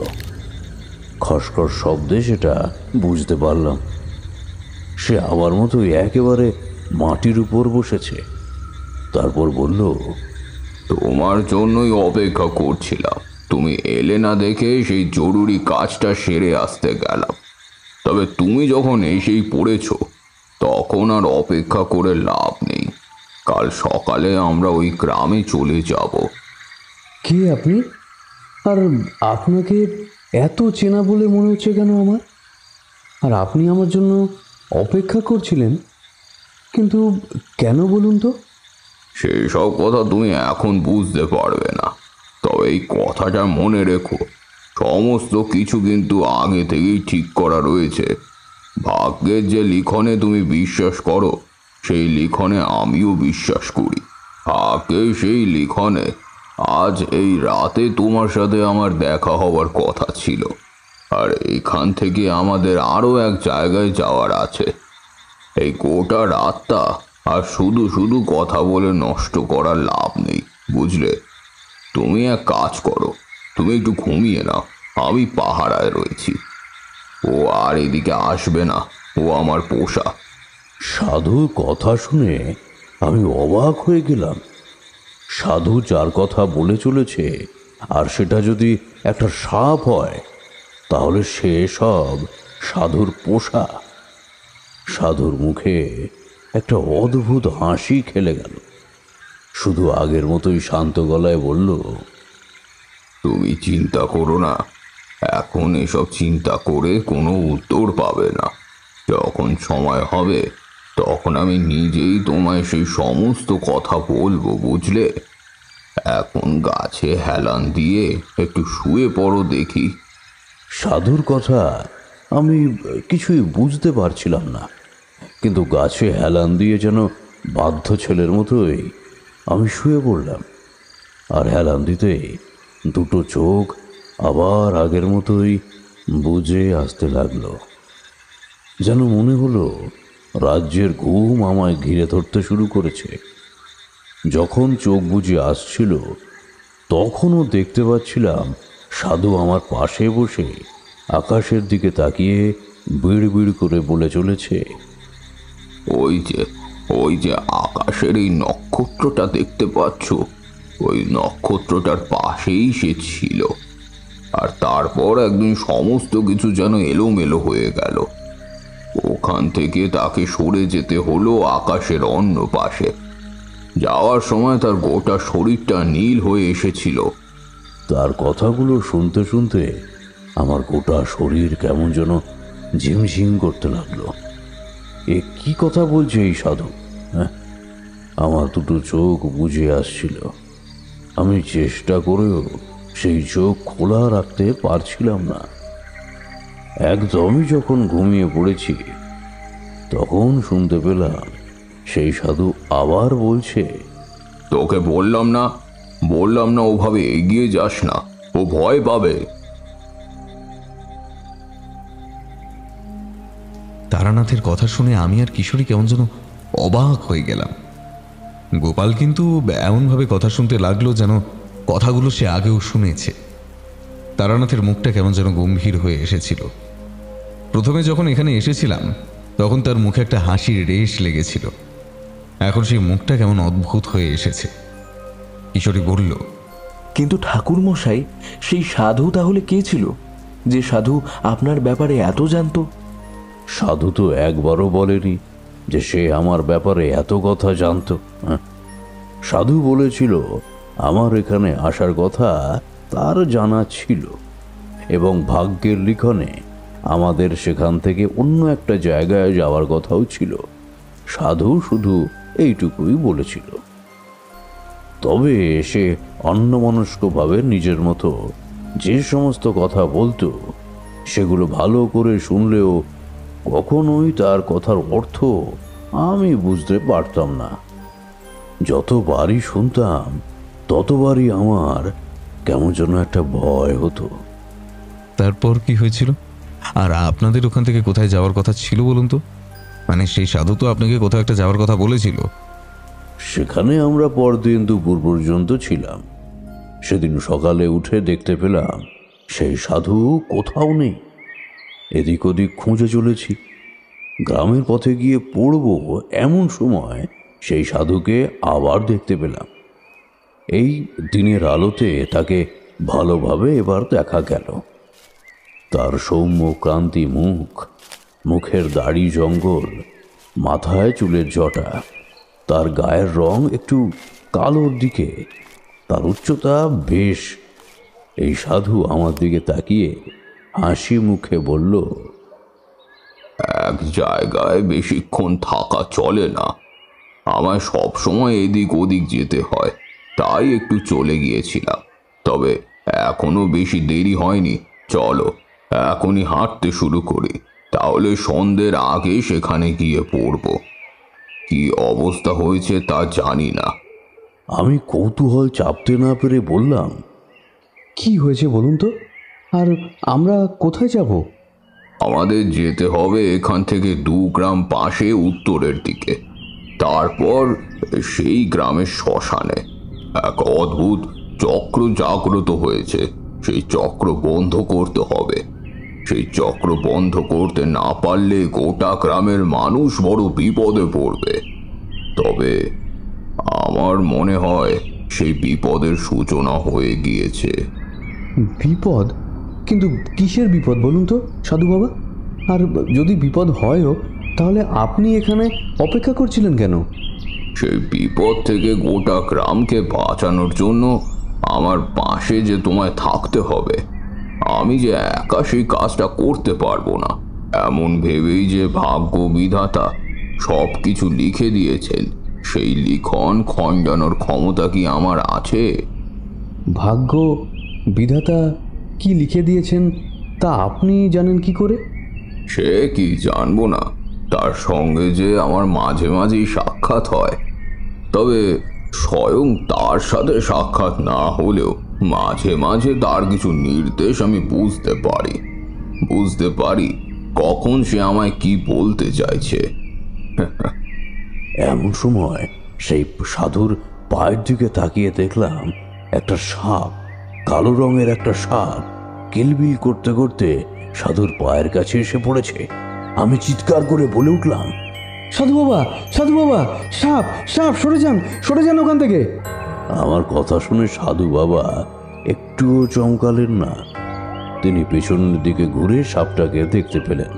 খসখস শব্দে সেটা বুঝতে পারলাম। সে আমার মতোই একেবারে মাটির উপর বসেছে। তারপর বলল তোমার জন্যই অপেক্ষা করছিলাম। তুমি এলে না দেখে সেই জরুরি কাজটা সেরে আসতে গেলাম। তবে তুমি যখন এসেই পড়েছো তখন আর অপেক্ষা করে লাভ নেই। কাল সকালে আমরা ওই গ্রামে চলে যাব। কে আপনি? আর আপনাকে এত চেনা বলে মনে হচ্ছে কেন আমার? আর আপনি আমার জন্য অপেক্ষা করছিলেন। কিন্তু কেন বলুন তো? সেই সব কথা তুমি এখন বুঝতে পারবে না। তবে এই কথাটা মনে রেখো, সমস্ত কিছু কিন্তু আগে থেকেই ঠিক করা রয়েছে। ভাগ্যের যে লিখনে তুমি বিশ্বাস করো, সেই লিখনে আমিও বিশ্বাস করি। থাকে সেই লিখনে, আজ এই রাতে তোমার সাথে আমার দেখা হওয়ার কথা ছিল। আর এখান থেকে আমাদের আরও এক জায়গায় যাওয়ার আছে। এই গোটা রাতটা আর শুধু শুধু কথা বলে নষ্ট করার লাভ নেই, বুঝলে? তুমি এক কাজ করো, তুমি একটু ঘুমিয়ে নাও, আমি পাহারায় রয়েছি। ও আর এদিকে আসবে না, ও আমার পোষা। সাধুর কথা শুনে আমি অবাক হয়ে গেলাম। সাধু যার কথা বলে চলেছে, আর সেটা যদি একটা সাপ হয়, তাহলে সে সব সাধুর পোষা। সাধুর মুখে একটা অদ্ভুত হাসি খেলে গেল। শুধু আগের মতোই শান্ত গলায় বলল তুমি চিন্তা করো না এখন এসব চিন্তা করে কোনো উত্তর পাবে না। যখন সময় হবে তখন আমি নিজেই তোমায় সেই সমস্ত কথা বলব বুঝলে? এখন গাছে হেলান দিয়ে একটু শুয়ে পড়ো দেখি। সাধুর কথা আমি কিছুই বুঝতে পারছিলাম না। কিন্তু গাছে হেলান দিয়ে যেন বাধ্য ছেলের মতোই আমি শুয়ে পড়লাম। আর হেলান দিতে দুটো চোখ আবার আগের মতোই বুঝে আসতে লাগল। যেন মনে হলো রাজ্যের ঘুম আমায় ঘিরে ধরতে শুরু করেছে। যখন চোখ বুঝে আসছিল, তখনও দেখতে পাচ্ছিলাম সাধু আমার পাশে বসে আকাশের দিকে তাকিয়ে বিড় বিড় করে বলে চলেছে। ওই যে ওই যে আকাশের এই নক্ষত্রটা দেখতে পাচ্ছ? ওই নক্ষত্রটার পাশেই সে ছিল। আর তারপর একদিন সমস্ত কিছু যেন এলোমেলো হয়ে গেল। ওখান থেকে তাকে সরে যেতে হলো আকাশের অন্য পাশে। যাওয়ার সময় তার গোটা শরীরটা নীল হয়ে এসেছিল। তার কথাগুলো শুনতে শুনতে আমার গোটা শরীর কেমন যেন ঝিমঝিম করতে লাগল। এ কি কথা বলছে এই সাধু? হ্যাঁ? আমার দুটো চোখ বুঝে আসছিল। আমি চেষ্টা করেও সেই চোখ খোলা রাখতে পারছিলাম না। একদমই যখন ঘুমিয়ে পড়েছি, তখন শুনতে পেলাম সেই সাধু আবার বলছে, তোকে বললাম না বললাম না ওভাবে এগিয়ে যাস না, ও ভয় পাবে। তারানাথের কথা শুনে আমি আর কিশোরী কেমন যেন অবাক হয়ে গেলাম। গোপাল কিন্তু এমনভাবে কথা শুনতে লাগল যেন কথাগুলো সে আগেও শুনেছে। তারানাথের মুখটা কেমন যেন গম্ভীর হয়ে এসেছিল। প্রথমে যখন এখানে এসেছিলাম, তখন তার মুখে একটা হাসির রেশ লেগেছিল। এখন সেই মুখটা কেমন অদ্ভুত হয়ে এসেছে। কিশোরী বলল, কিন্তু ঠাকুর মশাই সেই সাধু তাহলে কে ছিল? যে সাধু আপনার ব্যাপারে এত জানতো? সাধু তো একবারও বলেনি যে সে আমার ব্যাপারে এত কথা জানতো। হ্যাঁ? সাধু বলেছিল, আমার এখানে আসার কথা তার জানা ছিল এবং ভাগ্যের লিখনে আমাদের সেখান থেকে অন্য একটা জায়গায় যাওয়ার কথাও ছিল। সাধু শুধু এইটুকুই বলেছিল। তবে সে অন্যমনস্কভাবে নিজের মতো যে সমস্ত কথা বলতো, সেগুলো ভালো করে শুনলেও কখনোই তার কথার অর্থ আমি বুঝতে পারতাম না। যতবারই শুনতাম ততবারই আমার কেমন যেন একটা ভয় হতো। তারপর কি হয়েছিল? আর আপনাদের ওখান থেকে কোথায় যাওয়ার কথা ছিল বলুন তো? মানে সেই সাধু তো আপনাকে কোথাও একটা যাওয়ার কথা বলেছিল। সেখানে আমরা পরদিন দুপুর পর্যন্ত ছিলাম। সেদিন সকালে উঠে দেখতে পেলাম সেই সাধু কোথাও নেই। এদিক ওদিক খুঁজে চলেছি। গ্রামের পথে গিয়ে পড়ব এমন সময় সেই সাধুকে আবার দেখতে পেলাম। এই দিনের আলোতে তাকে ভালোভাবে এবার দেখা গেল। তার সৌম্য ক্রান্তি মুখ, মুখের দাড়ি জঙ্গল, মাথায় চুলের জটা, তার গায়ের রং একটু কালোর দিকে, তার উচ্চতা বেশ। এই সাধু আমার দিকে তাকিয়ে হাসি মুখে বলল এক জায়গায় বেশিক্ষণ থাকা চলে না। আমায় সব সময় এদিক ওদিক যেতে হয়। তাই একটু চলে গিয়েছিলাম। তবে এখনও বেশি দেরি হয়নি। চলো এখনই হাঁটতে শুরু করি। তাহলে সন্ধ্যের আগে সেখানে গিয়ে পড়ব। কি অবস্থা হয়েছে তা জানি না। আমি কৌতূহল চাপতে না পেরে বললাম কি হয়েছে বলুন তো? আর আমরা কোথায় যাব? আমাদের যেতে হবে এখান থেকে দু গ্রাম পাশে উত্তরের দিকে। তারপর সেই গ্রামের শ্মশানে। এক অদ্ভুত চক্র জাগ্রত হয়েছে। সেই চক্র বন্ধ করতে হবে। সেই চক্র বন্ধ করতে না পারলে গোটা গ্রামের মানুষ বড় বিপদে পড়বে। তবে আমার মনে হয় সেই বিপদের সূচনা হয়ে গিয়েছে। বিপদ? কিন্তু কিসের বিপদ বলুন তো সাধু বাবা? আর যদি বিপদ হয়ও তাহলে আপনি এখানে অপেক্ষা করছিলেন কেন? সেই বিপদ থেকে গোটা গ্রামকে বাঁচানোর জন্য আমার পাশে যে তোমায় থাকতে হবে আমি যে একা সেই কাজটা করতে পারব না। এমন ভেবেই যে ভাগ্য বিধাতা সব কিছু লিখে দিয়েছেন সেই লিখন খণ্ডানোর ক্ষমতা কি আমার আছে? ভাগ্য বিধাতা কি লিখে দিয়েছেন তা আপনি জানেন কি করে? সে কি জানব না। তার সঙ্গে যে আমার মাঝে মাঝেই সাক্ষাৎ হয়। তবে স্বয়ং তার সাথে সাক্ষাৎ না হলেও মাঝে মাঝে তার কিছু নির্দেশ আমি বুঝতে পারি। বুঝতে পারি কখন সে আমায় কি বলতে চাইছে। এমন সময় সেই সাধুর পায়ের দিকে তাকিয়ে দেখলাম একটা সাপ কালো রঙের একটা সাপ কিলবিল করতে করতে সাধুর পায়ের কাছে এসে পড়েছে। আমি চিৎকার করে বলে উঠলাম সাধু বাবা সাধু বাবা সাপ সাপ সরে যান সরে যান ওখান থেকে। আমার কথা শুনে সাধু বাবা একটুও চমকালেন না। তিনি পেছনের দিকে ঘুরে সাপটাকে দেখতে পেলেন।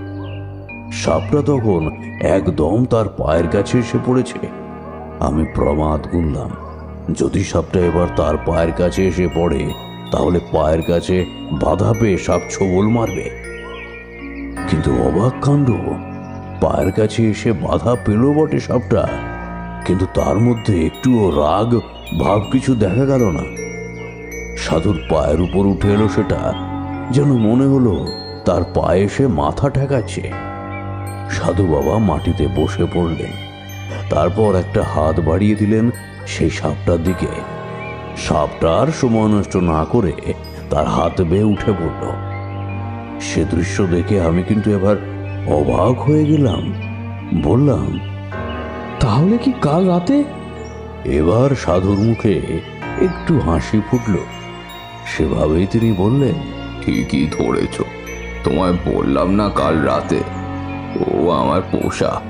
সাপটা তখন একদম তার পায়ের কাছে এসে পড়েছে। আমি প্রমাদ গুনলাম যদি সাপটা এবার তার পায়ের কাছে এসে পড়ে তাহলে পায়ের কাছে বাধা পেয়ে সাপ ছোবল মারবে। কিন্তু অবাক কাণ্ড, পায়ের কাছে এসে বাধা পেল বটে সাপটা। কিন্তু তার মধ্যে একটুও রাগ, ভাব কিছু দেখা গেল না। সাধুর পায়ের উপর উঠে এলো সেটা, যেন মনে হলো তার পায়ে এসে মাথা ঠেকাচ্ছে। সাধু বাবা মাটিতে বসে পড়লেন। তারপর একটা হাত বাড়িয়ে দিলেন সেই সাপটার দিকে। সাপটার সময় নষ্ট না করে তার হাত বেয়ে উঠে পড়ল। সে দৃশ্য দেখে আমি কিন্তু এবার অবাক হয়ে গেলাম। বললাম তাহলে কি কাল রাতে? এবার সাধুর মুখে একটু হাসি ফুটল। সেভাবেই তিনি বললেন ঠিকই ধরেছ। তোমায় বললাম না কাল রাতে। ও আমার পোষা।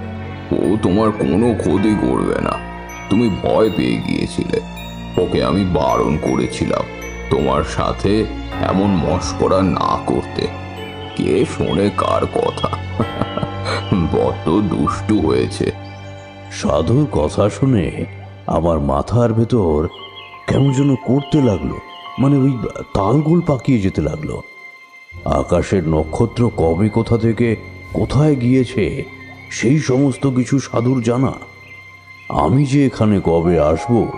ও তোমার কোনো ক্ষতি করবে না। তুমি ভয় পেয়ে গিয়েছিলে। ওকে আমি বারণ করেছিলাম তোমার সাথে এমন মস্করা না করতে। কে শোনে কার কথা? বড্ড দুষ্টু হয়েছে। সাধুর কথা শুনে আমার মাথার ভেতর কেমন যেন করতে লাগল। মানে ওই তালগোল পাকিয়ে যেতে লাগল। আকাশের নক্ষত্র কবে কোথা থেকে কোথায় গিয়েছে, সেই সমস্ত কিছু সাধুর জানা। আমি যে এখানে কবে আসব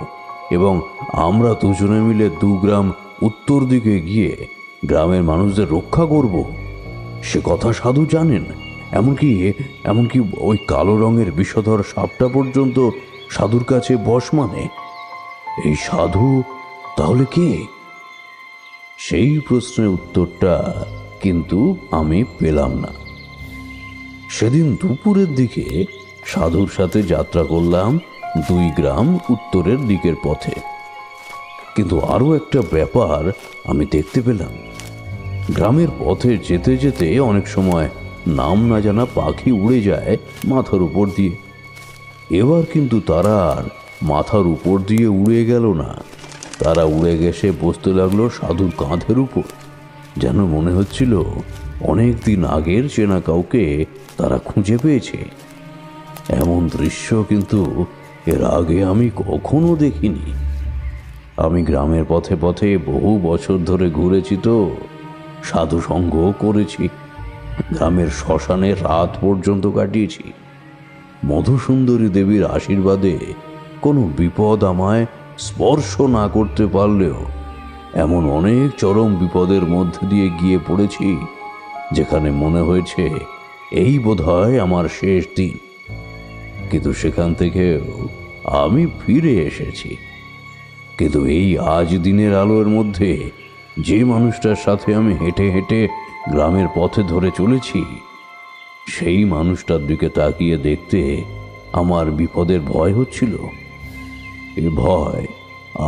এবং আমরা দুজনে মিলে দু গ্রাম উত্তর দিকে গিয়ে গ্রামের মানুষদের রক্ষা করব। সে কথা সাধু জানেন। এমনকি এমনকি ওই কালো রঙের বিষধর সাপটা পর্যন্ত সাধুর কাছে বস মানে। এই সাধু তাহলে কে? সেই প্রশ্নের উত্তরটা কিন্তু আমি পেলাম না। সেদিন দুপুরের দিকে সাধুর সাথে যাত্রা করলাম দুই গ্রাম উত্তরের দিকের পথে। কিন্তু আরও একটা ব্যাপার আমি দেখতে পেলাম। গ্রামের পথে যেতে যেতে অনেক সময় নাম না জানা পাখি উড়ে যায় মাথার উপর দিয়ে। এবার কিন্তু তারা আর মাথার উপর দিয়ে উড়ে গেল না। তারা উড়ে গেছে বসতে লাগল সাধুর কাঁধের উপর। যেন মনে হচ্ছিল অনেক দিন আগের চেনা কাউকে তারা খুঁজে পেয়েছে। এমন দৃশ্য কিন্তু এর আগে আমি কখনো দেখিনি। আমি গ্রামের পথে পথে বহু বছর ধরে ঘুরেছি তো, সাধু সঙ্গ করেছি, গ্রামের শ্মশানে রাত পর্যন্ত কাটিয়েছি। মধুসুন্দরী দেবীর আশীর্বাদে কোনো বিপদ আমায় স্পর্শ না করতে পারলেও এমন অনেক চরম বিপদের মধ্যে দিয়ে গিয়ে পড়েছি, যেখানে মনে হয়েছে এই বোধহয় আমার শেষ দিন। কিন্তু সেখান থেকে আমি ফিরে এসেছি। কিন্তু এই আজ দিনের আলোর মধ্যে যে মানুষটার সাথে আমি হেঁটে হেঁটে গ্রামের পথে ধরে চলেছি, সেই মানুষটার দিকে তাকিয়ে দেখতে আমার বিপদের ভয় হচ্ছিল। এ ভয়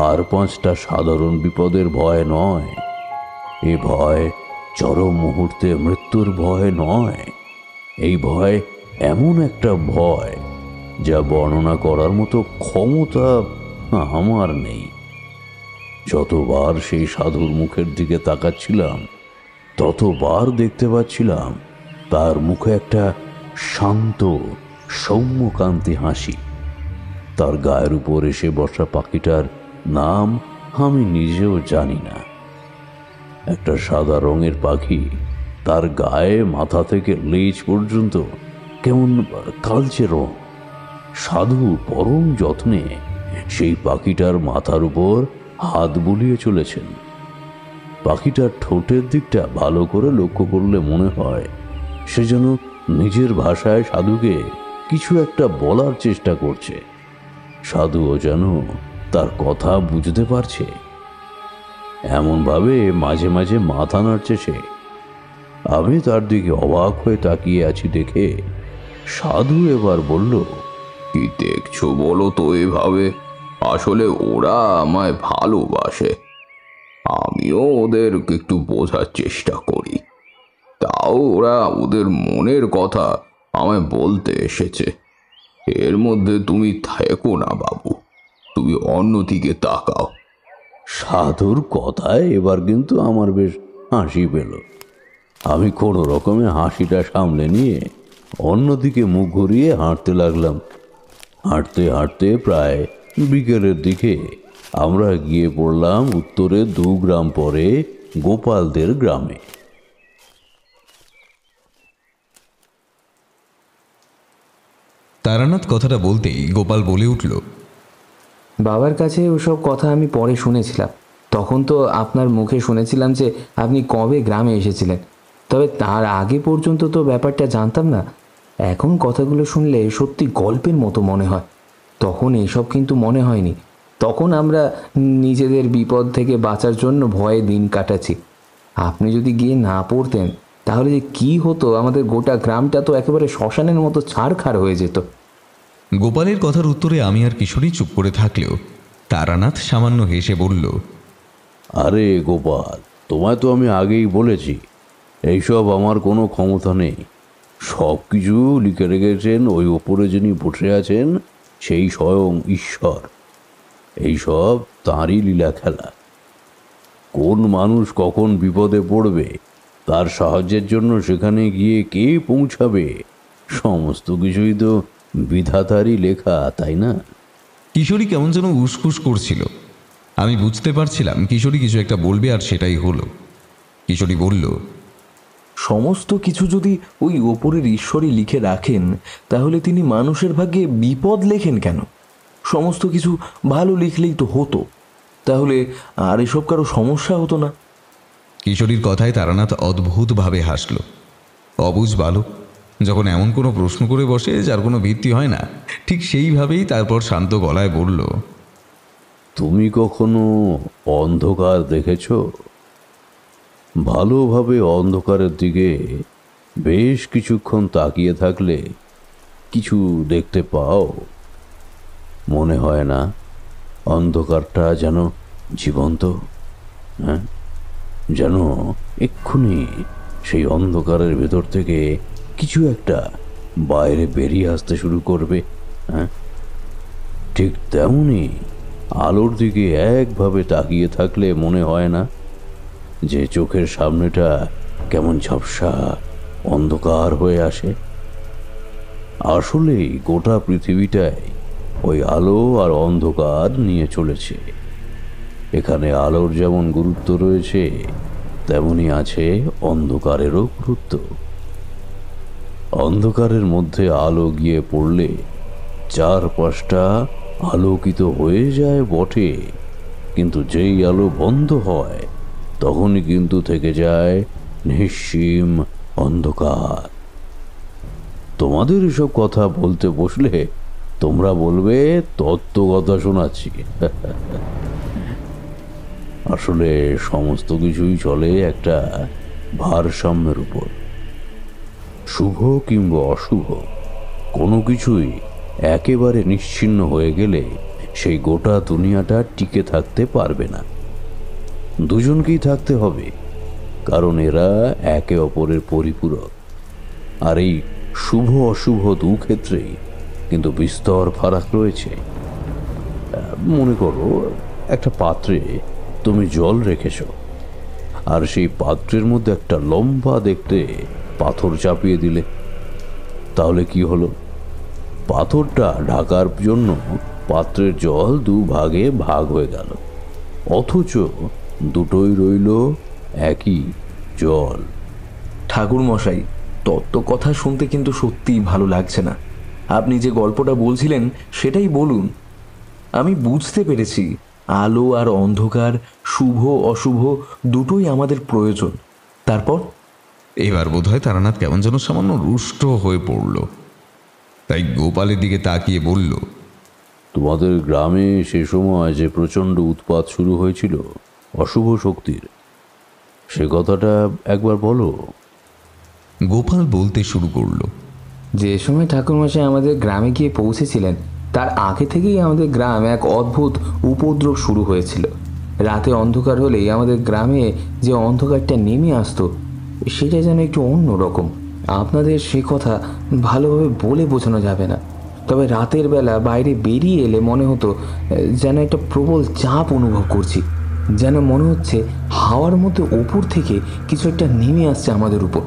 আর পাঁচটা সাধারণ বিপদের ভয় নয়। এ ভয় চরম মুহূর্তে মৃত্যুর ভয় নয়। এই ভয় এমন একটা ভয় যা বর্ণনা করার মতো ক্ষমতা আমার নেই। যতবার সেই সাধুর মুখের দিকে তাকাচ্ছিলাম, ততবার দেখতে পাচ্ছিলাম তার মুখে একটা শান্ত, সৌম্যকান্তি হাসি। তার গায়ের উপর এসে বসা পাখিটার নাম আমি নিজেও জানি না। একটা সাদা রঙের পাখি তার গায়ে মাথা থেকে লেজ পর্যন্ত কেমন কালচে রং। সাধু পরম যত্নে সেই পাখিটার মাথার উপর হাত বুলিয়ে চলেছেন। পাখিটার ঠোঁটের দিকটা ভালো করে লক্ষ্য করলে মনে হয় সে যেন নিজের ভাষায় সাধুকে কিছু একটা বলার চেষ্টা করছে। সাধুও যেন তার কথা বুঝতে পারছে। এমনভাবে মাঝে মাঝে মাথা নাড়ছে সে। আমি তার দিকে অবাক হয়ে তাকিয়ে আছি দেখে সাধু এবার বলল কি দেখছ বলো তো এভাবে? আসলে ওরা আমায় ভালোবাসে। আমিও ওদের একটু বোঝার চেষ্টা করি। তাও ওরা ওদের মনের কথা আমায় বলতে এসেছে। এর মধ্যে তুমি থেকো না বাবু, তুমি অন্যদিকে তাকাও। সাধুর কথায় এবার কিন্তু আমার বেশ হাসি পেল। আমি কোনো রকমে হাসিটা সামলে নিয়ে অন্যদিকে মুখ ঘুরিয়ে হাঁটতে লাগলাম। হাঁটতে হাঁটতে প্রায় বিকেলের দিকে আমরা গিয়ে পড়লাম উত্তরে দু গ্রাম পরে গোপালদের গ্রামে। তারানাথ কথাটা বলতেই গোপাল বলে উঠল বাবার কাছে ওসব কথা আমি পরে শুনেছিলাম। তখন তো আপনার মুখে শুনেছিলাম যে আপনি কবে গ্রামে এসেছিলেন। তবে তার আগে পর্যন্ত তো ব্যাপারটা জানতাম না। এখন কথাগুলো শুনলে সত্যি গল্পের মতো মনে হয়। তখন এসব কিন্তু মনে হয়নি। তখন আমরা নিজেদের বিপদ থেকে বাঁচার জন্য ভয়ে দিন কাটাচ্ছি। আপনি যদি গিয়ে না পড়তেন তাহলে যে কি হতো? আমাদের গোটা গ্রামটা তো একেবারে শ্মশানের মতো ছাড়খাড় হয়ে যেত। গোপালের কথার উত্তরে আমি আর কিশোরী চুপ করে থাকলেও তারানাথ সামান্য হেসে বলল আরে গোপাল তোমায় তো আমি আগেই বলেছি এইসব আমার কোনো ক্ষমতা নেই। সব কিছু লিখে রেখেছেন, ওই ওপরে যিনি বসে আছেন, সেই স্বয়ং ঈশ্বর। এইসব তাঁরই লীলা খেলা। কোন মানুষ কখন বিপদে পড়বে, তার সাহায্যের জন্য সেখানে গিয়ে কে পৌঁছাবে, সমস্ত কিছুই তো বিধাতারই লেখা, তাই না? কিশোরী কেমন যেন উসখুস করছিল। আমি বুঝতে পারছিলাম কিশোরী কিছু একটা বলবে আর সেটাই হলো। কিশোরী বলল সমস্ত কিছু যদি ওই ওপরের ঈশ্বরই লিখে রাখেন তাহলে তিনি মানুষের ভাগ্যে বিপদ লেখেন কেন? সমস্ত কিছু ভালো লিখলেই তো হতো। তাহলে আর এসব কারও সমস্যা হতো না। কিশোরীর কথায় তারানাথ অদ্ভুতভাবে হাসল। অবুজ বালক যখন এমন কোনো প্রশ্ন করে বসে যার কোনো ভিত্তি হয় না ঠিক সেইভাবেই তারপর শান্ত গলায় বলল তুমি কখনো অন্ধকার দেখেছ? ভালোভাবে অন্ধকারের দিকে বেশ কিছুক্ষণ তাকিয়ে থাকলে কিছু দেখতে পাও। মনে হয় না অন্ধকারটা যেন জীবন্ত হ্যাঁ? যেন এক্ষুনি সেই অন্ধকারের ভেতর থেকে কিছু একটা বাইরে বেরিয়ে আসতে শুরু করবে হ্যাঁ? ঠিক তেমনই আলোর দিকে একভাবে তাকিয়ে থাকলে মনে হয় না যে চোখের সামনেটা কেমন ঝাপসা অন্ধকার হয়ে আসে। আসলেই গোটা পৃথিবীটাই ওই আলো আর অন্ধকার নিয়ে চলেছে। এখানে আলোর যেমন গুরুত্ব রয়েছে, তেমনি আছে অন্ধকারেরও গুরুত্ব। অন্ধকারের মধ্যে আলো গিয়ে পড়লে চারপাশটা আলোকিত হয়ে যায় বটে, কিন্তু যেই আলো বন্ধ হয় তখনই কিন্তু থেকে যায় নিঃসীম অন্ধকার। তোমাদের এসব কথা বলতে বসলে তোমরা বলবে, তত্ত্ব কথা শোনাচ্ছি। আসলে সমস্ত কিছুই চলে একটা ভারসাম্যের উপর। শুভ কিংবা অশুভ, কোনো কিছুই একেবারে নিশ্চিন্ন হয়ে গেলে সেই গোটা দুনিয়াটা টিকে থাকতে পারবে না। দুজনকেই থাকতে হবে, কারণ এরা একে অপরের পরিপূরক। আর এই শুভ অশুভ দু ক্ষেত্রেই কিন্তু বিস্তর ফারাক রয়েছে। মনে করো, একটা পাত্রে তুমি জল রেখেছ, আর সেই পাত্রের মধ্যে একটা লম্বা দেখতে পাথর চাপিয়ে দিলে। তাহলে কি হলো? পাথরটা ঢাকার জন্য পাত্রের জল দু ভাগে ভাগ হয়ে গেল। অথচ দুটোই রইল একই জল। ঠাকুর মশাই তত্ত্ব কথা শুনতে কিন্তু সত্যিই ভালো লাগছে না। আপনি যে গল্পটা বলছিলেন সেটাই বলুন। আমি বুঝতে পেরেছি আলো আর অন্ধকার শুভ অশুভ দুটোই আমাদের প্রয়োজন। তারপর? এবার বোধহয় তারানাথ কেমন যেন সামান্য রুষ্ট হয়ে পড়ল। তাই গোপালের দিকে তাকিয়ে বলল তোমাদের গ্রামে সে সময় যে প্রচণ্ড উৎপাত শুরু হয়েছিল অশুভ শক্তির। সে কথাটা একবার বলো। গোপাল বলতে শুরু করল। যে সময় ঠাকুরমশাই আমাদের গ্রামে গিয়ে পৌঁছেছিলেন তার আগে থেকেই আমাদের গ্রাম এক অদ্ভুত উপদ্রব শুরু হয়েছিল। রাতে অন্ধকার হলেই আমাদের গ্রামে যে অন্ধকারটা নেমে আসতো সেটা যেন একটু অন্য রকম আপনাদের সে কথা ভালোভাবে বলে বোঝানো যাবে না। তবে রাতের বেলা বাইরে বেরিয়ে এলে মনে হতো যেন একটা প্রবল চাপ অনুভব করছি। যেন মনে হচ্ছে হাওয়ার মধ্যে ওপর থেকে কিছু একটা নেমে আসছে আমাদের উপর।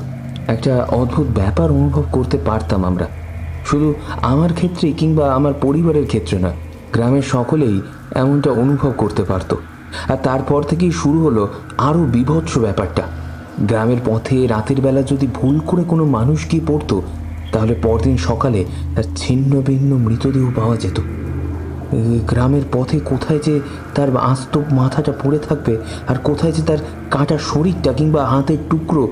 একটা অদ্ভুত ব্যাপার অনুভব করতে পারতাম আমরা। শুধু আমার ক্ষেত্রে কিংবা আমার পরিবারের ক্ষেত্রে নয়, গ্রামের সকলেই এমনটা অনুভব করতে পারতো। আর তারপর থেকেই শুরু হলো আরও বিভৎস ব্যাপারটা। গ্রামের পথে রাতের বেলা যদি ভুল করে কোনো মানুষ গিয়ে পড়তো, তাহলে পরদিন সকালে তার ছিন্ন ভিন্ন মৃতদেহ পাওয়া যেত। গ্রামের পথে কোথায় যে তার আস্ত মাথাটা পড়ে থাকবে আর কোথায় যে তার কাটা শরীরটা কিংবা হাতের টুকরো,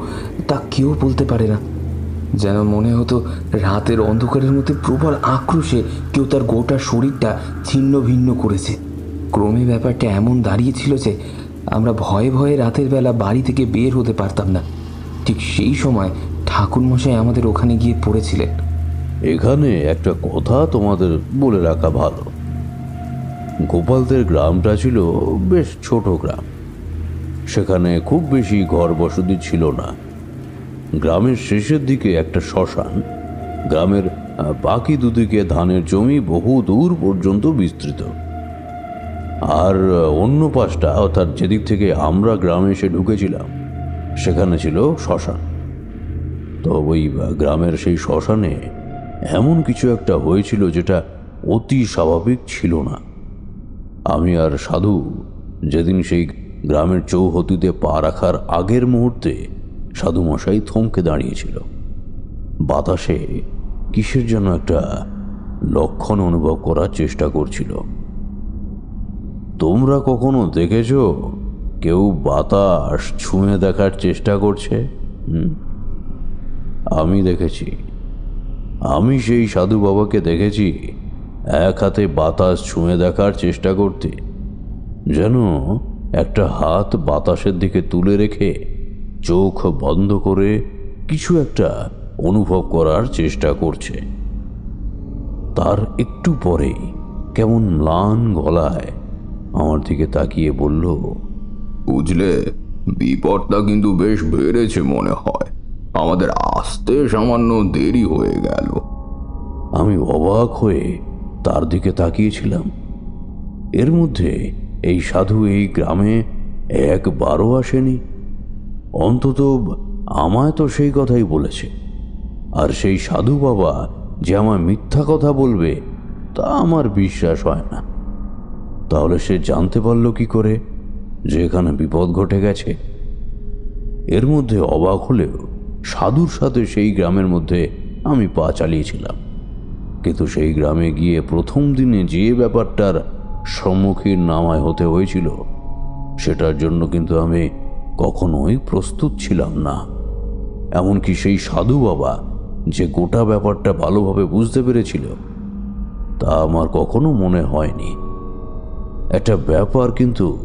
তা কেউ বলতে পারে না। যেন মনে হতো রাতের অন্ধকারের মধ্যে প্রবল আক্রোশে কেউ তার গোটা শরীরটা ছিন্ন ভিন্ন করেছে। ক্রমে ব্যাপারটা এমন দাঁড়িয়েছিল যে আমরা ভয়ে ভয়ে রাতের বেলা বাড়ি থেকে বের হতে পারতাম না। ঠিক সেই সময় ঠাকুরমশাই আমাদের ওখানে গিয়ে পড়েছিলেন। এখানে একটা কথা তোমাদের বলে রাখা ভালো। গোপালদের গ্রামটা ছিল বেশ ছোট গ্রাম। সেখানে খুব বেশি ঘর বসতি ছিল না। গ্রামের শেষের দিকে একটা শ্মশান, গ্রামের বাকি দুদিকে ধানের জমি বহু দূর পর্যন্ত বিস্তৃত। আর অন্য পাশটা, অর্থাৎ যেদিক থেকে আমরা গ্রামে এসে ঢুকেছিলাম, সেখানে ছিল শ্মশান। তো ওই গ্রামের সেই শ্মশানে এমন কিছু একটা হয়েছিল যেটা অতি স্বাভাবিক ছিল না। আমি আর সাধু যেদিন সেই গ্রামের চৌহতিতে পা রাখার আগের মুহূর্তে সাধু মশাই থমকে দাঁড়িয়েছিল। বাতাসে কিসের যেন একটা লক্ষণ অনুভব করার চেষ্টা করছিল। তোমরা কখনো দেখেছ কেউ বাতাস ছুঁয়ে দেখার চেষ্টা করছে? আমি দেখেছি। আমি সেই সাধু বাবাকে দেখেছি এক হাতে বাতাস ছুঁয়ে দেখার চেষ্টা করতে। যেন একটা হাত বাতাসের দিকে তুলে রেখে চোখ বন্ধ করে কিছু একটা অনুভব করার চেষ্টা করছে। তার একটু পরেই কেমন ম্লান গলায় আমার দিকে তাকিয়ে বলল বুঝলে বিপদটা কিন্তু বেশ বেড়েছে মনে হয়। আমাদের আসতে সামান্য দেরি হয়ে গেল। আমি অবাক হয়ে তার দিকে তাকিয়েছিলাম। এর মধ্যে এই সাধু এই গ্রামে একবারও আসেনি। অন্তত আমায় তো সেই কথাই বলেছে। আর সেই সাধু বাবা যে আমায় মিথ্যা কথা বলবে, তা আমার বিশ্বাস হয় না। তাহলে সে জানতে পারল কি করে যে এখানে বিপদ ঘটে গেছে। এর মধ্যে অবাক হলেও সাধুর সাথে সেই গ্রামের মধ্যে আমি পা চালিয়েছিলাম। কিন্তু সেই গ্রামে গিয়ে প্রথম দিনে যে ব্যাপারটার সম্মুখীন নামায় হতে হয়েছিল, সেটার জন্য কিন্তু আমি কখনোই প্রস্তুত ছিলাম না। এমনকি সেই সাধু বাবা যে গোটা ব্যাপারটা ভালোভাবে বুঝতে পেরেছিল, তা আমার কখনো মনে হয়নি। একটা ব্যাপার কিন্তু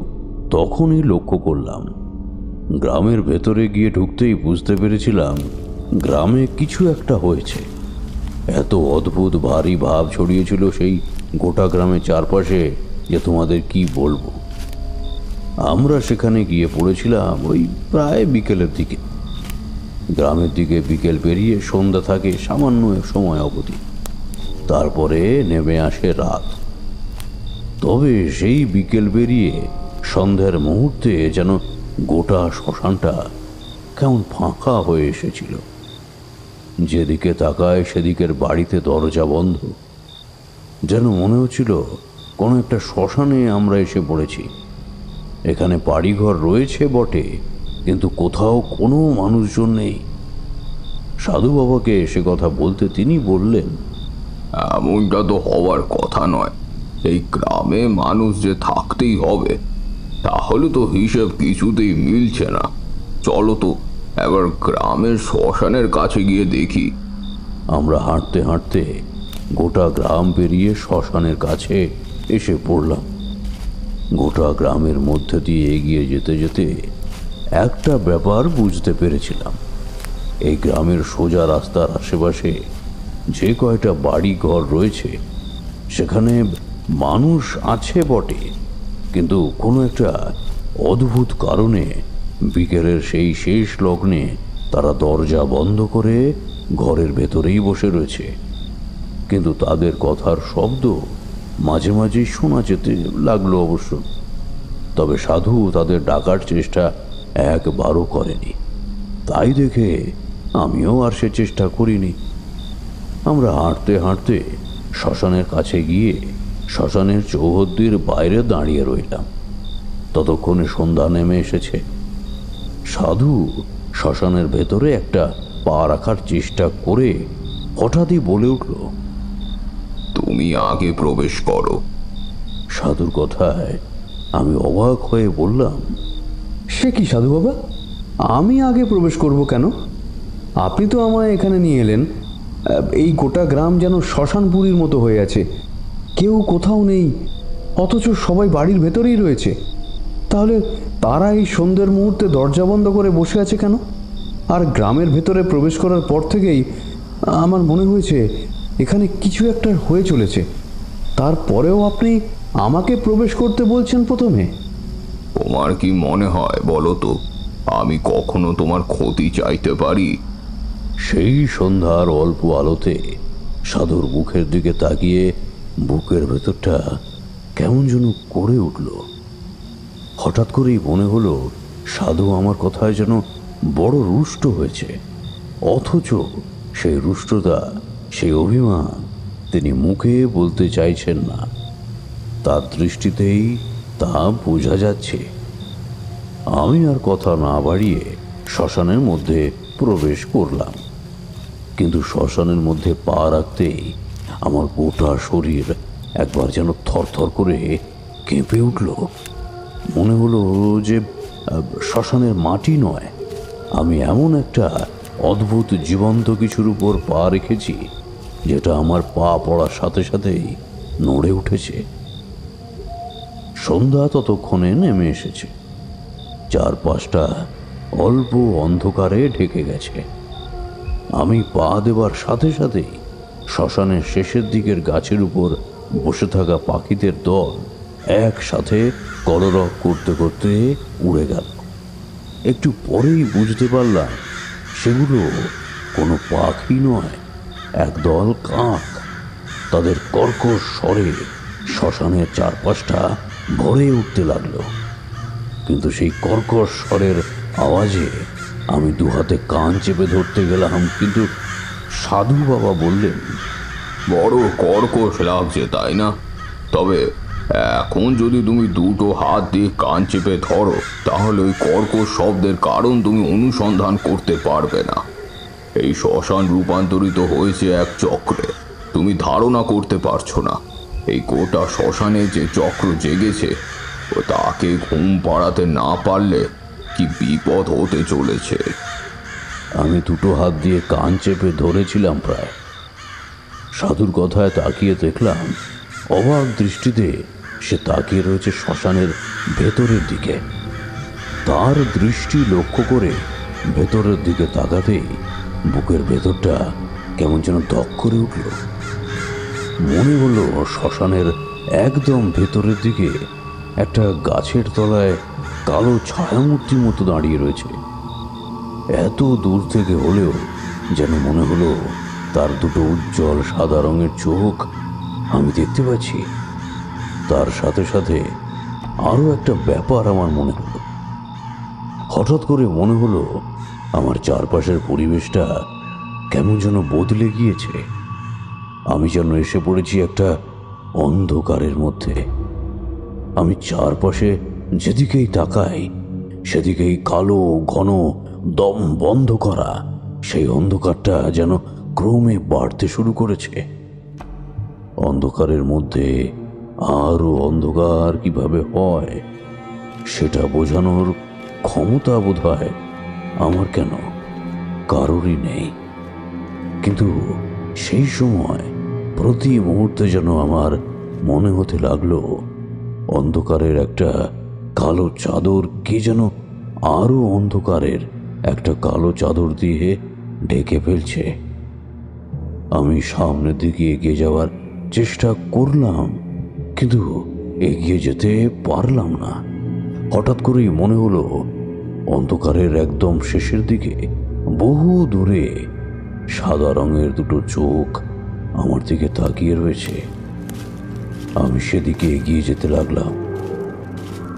তখনই লক্ষ্য করলাম। গ্রামের ভেতরে গিয়ে ঢুকতেই বুঝতে পেরেছিলাম, গ্রামে কিছু একটা হয়েছে। এত অদ্ভুত ভারী ভাব ছড়িয়েছিল সেই গোটা গ্রামের চারপাশে যে তোমাদের কি বলব। আমরা সেখানে গিয়ে পড়েছিলাম ওই প্রায় বিকেলের দিকে। গ্রামের দিকে বিকেল পেরিয়ে সন্ধ্যা থাকে সামান্য সময় অবধি। তারপরে নেমে আসে রাত। তবে সেই বিকেল পেরিয়ে সন্ধ্যার মুহূর্তে যেন গোটা শ্মশানটা কেমন ফাঁকা হয়ে এসেছিল। যেদিকে তাকায় সেদিকের বাড়িতে দরজা বন্ধ। যেন মনে হচ্ছিল কোনো একটা শ্মশানে আমরা এসে পড়েছি। এখানে বাড়িঘর রয়েছে বটে, কিন্তু কোথাও কোনো মানুষজন নেই। সাধু বাবাকে সে কথা বলতে তিনি বললেন, এমনটা তো হওয়ার কথা নয়। এই গ্রামে মানুষ যে থাকতেই হবে, তাহলে তো হিসেব কিছুতেই মিলছে না। চলো তো এবার গ্রামের শ্মশানের কাছে গিয়ে দেখি। আমরা হাঁটতে হাঁটতে গোটা গ্রাম পেরিয়ে শ্মশানের কাছে এসে পড়লাম। গোটা গ্রামের মধ্যে দিয়ে এগিয়ে যেতে যেতে একটা ব্যাপার বুঝতে পেরেছিলাম। এই গ্রামের সোজা রাস্তার আশেপাশে যে কয়টা বাড়ি ঘর রয়েছে, সেখানে মানুষ আছে বটে। কিন্তু কোনো একটা অদ্ভুত কারণে বিকেলের সেই শেষ লগ্নে তারা দরজা বন্ধ করে ঘরের ভেতরেই বসে রয়েছে। কিন্তু তাদের কথার শব্দ মাঝে মাঝেই শোনা যেতে লাগল অবশ্য। তবে সাধু তাদের ডাকার চেষ্টা একবারও করেনি। তাই দেখে আমিও আর সে চেষ্টা করিনি। আমরা হাঁটতে হাঁটতে শ্মশানের কাছে গিয়ে শ্মশানের চৌহদ্দির বাইরে দাঁড়িয়ে রইলাম। ততক্ষণে সন্ধ্যা নেমে এসেছে। সাধু শ্মশানের ভেতরে একটা পা রাখার চেষ্টা করে হঠাৎই বলে উঠল তুমি আগে প্রবেশ করো। সাধুর কথায় আমি অবাক হয়ে বললাম সে কি সাধু বাবা? আমি আগে প্রবেশ করব কেন? আপনি তো আমায় এখানে নিয়ে এলেন। এই গোটা গ্রাম যেন শ্মশানপুরীর মতো হয়ে আছে। কেউ কোথাও নেই অথচ সবাই বাড়ির ভেতরেই রয়েছে। তাহলে তারা এই সন্ধ্যের মুহূর্তে দরজা বন্ধ করে বসে আছে কেন? আর গ্রামের ভেতরে প্রবেশ করার পর থেকেই আমার মনে হয়েছে এখানে কিছু একটা হয়ে চলেছে। তারপরেও আপনি আমাকে প্রবেশ করতে বলছেন প্রথমে। তোমার কি মনে হয় বলো তো আমি কখনো তোমার ক্ষতি চাইতে পারি? সেই সন্ধ্যার অল্প আলোতে সাধুর মুখের দিকে তাকিয়ে বুকের ভেতরটা কেমন যেন করে উঠল। হঠাৎ করেই মনে হলো সাধু আমার কথায় যেন বড় রুষ্ট হয়েছে। অথচ সেই রুষ্টতা, সেই অভিমান তিনি মুখে বলতে চাইছেন না। তার দৃষ্টিতেই তা বোঝা যাচ্ছে। আমি আর কথা না বাড়িয়ে শ্মশানের মধ্যে প্রবেশ করলাম। কিন্তু শ্মশানের মধ্যে পা রাখতেই আমার গোটা শরীর একবার যেন থরথর করে কেঁপে উঠল। মনে হলো যে শ্মশানের মাটি নয়। আমি এমন একটা অদ্ভুত জীবন্ত কিছুর উপর পা রেখেছি, যেটা আমার পা পড়ার সাথে সাথেই নড়ে উঠেছে। সন্ধ্যা ততক্ষণে নেমে এসেছে। চারপাশটা অল্প অন্ধকারে ঢেকে গেছে। আমি পা দেবার সাথে সাথেই শ্মশানের শেষের দিকের গাছের উপর বসে থাকা পাখিদের দল একসাথে কলরব করতে করতে উড়ে গেল। একটু পরেই বুঝতে পারলাম, সেগুলো কোনো পাখি নয়, একদল কাক। তাদের কর্কশ স্বরে শ্মশানের চারপাশটা ভরে উঠতে লাগল। কিন্তু সেই কর্কশ স্বরের আওয়াজে আমি দু হাতে কান চেপে ধরতে গেলাম, কিন্তু সাধু বাবা বললেন, বড় কর্কশ লাগছে, তাই না? তবে এখন যদি তুমি দুটো হাত দিয়ে কান চেপে ধরো, তাহলে ওই কর্কশ শব্দের কারণ তুমি অনুসন্ধান করতে পারবে না। এই শ্মশান রূপান্তরিত হয়েছে এক চক্রে। তুমি ধারণা করতে পারছ না। এই গোটা শ্মশানে যে চক্র জেগেছে ও তাকে ঘুম পাড়াতে না পারলে কি বিপদ হতে চলেছে? আমি দুটো হাত দিয়ে কান চেপে ধরেছিলাম প্রায়। সাধুর কথায় তাকিয়ে দেখলাম, অবাক দৃষ্টিতে সে তাকিয়ে রয়েছে শ্মশানের ভেতরের দিকে। তার দৃষ্টি লক্ষ্য করে ভেতরের দিকে তাকাতেই বুকের ভেতরটা কেমন যেন দক করে উঠল। মনে হলো শ্মশানের একদম ভেতরের দিকে একটা গাছের তলায় কালো ছায়ামূর্তি মতো দাঁড়িয়ে রয়েছে। এত দূর থেকে হলেও যেন মনে হলো তার দুটো উজ্জ্বল সাদা রঙের চোখ আমি দেখতে পাচ্ছি। তার সাথে সাথে আরও একটা ব্যাপার আমার মনে হলো। হঠাৎ করে মনে হলো আমার চারপাশের পরিবেশটা কেমন যেন বদলে গিয়েছে। আমি যেন এসে পড়েছি একটা অন্ধকারের মধ্যে। আমি চারপাশে যেদিকেই তাকাই, সেদিকেই কালো, ঘন, দম বন্ধ করা সেই অন্ধকারটা যেন ক্রমে বাড়তে শুরু করেছে। অন্ধকারের মধ্যে আরও অন্ধকার কীভাবে হয়, সেটা বোঝানোর ক্ষমতা বোধ হয় আমার কেন? কারোরই নেই। কিন্তু সেই সময়, প্রতি মুহূর্তে যেন আমার মনে হতে লাগল, অন্ধকারের একটা কালো চাদর কে যেন আরও অন্ধকারের একটা কালো চাদর দিয়ে ঢেকে ফেলছে। আমি সামনের দিকে এগিয়ে যাওয়ার চেষ্টা করলাম কিন্তু এগিয়ে যেতে পারলাম না। হঠাৎ করেই মনে হলো, অন্ধকারের একদম শেষের দিকে বহু দূরে সাদা রঙের দুটো চোখ আমার দিকে তাকিয়ে রয়েছে। আমি সেদিকে এগিয়ে যেতে লাগলাম।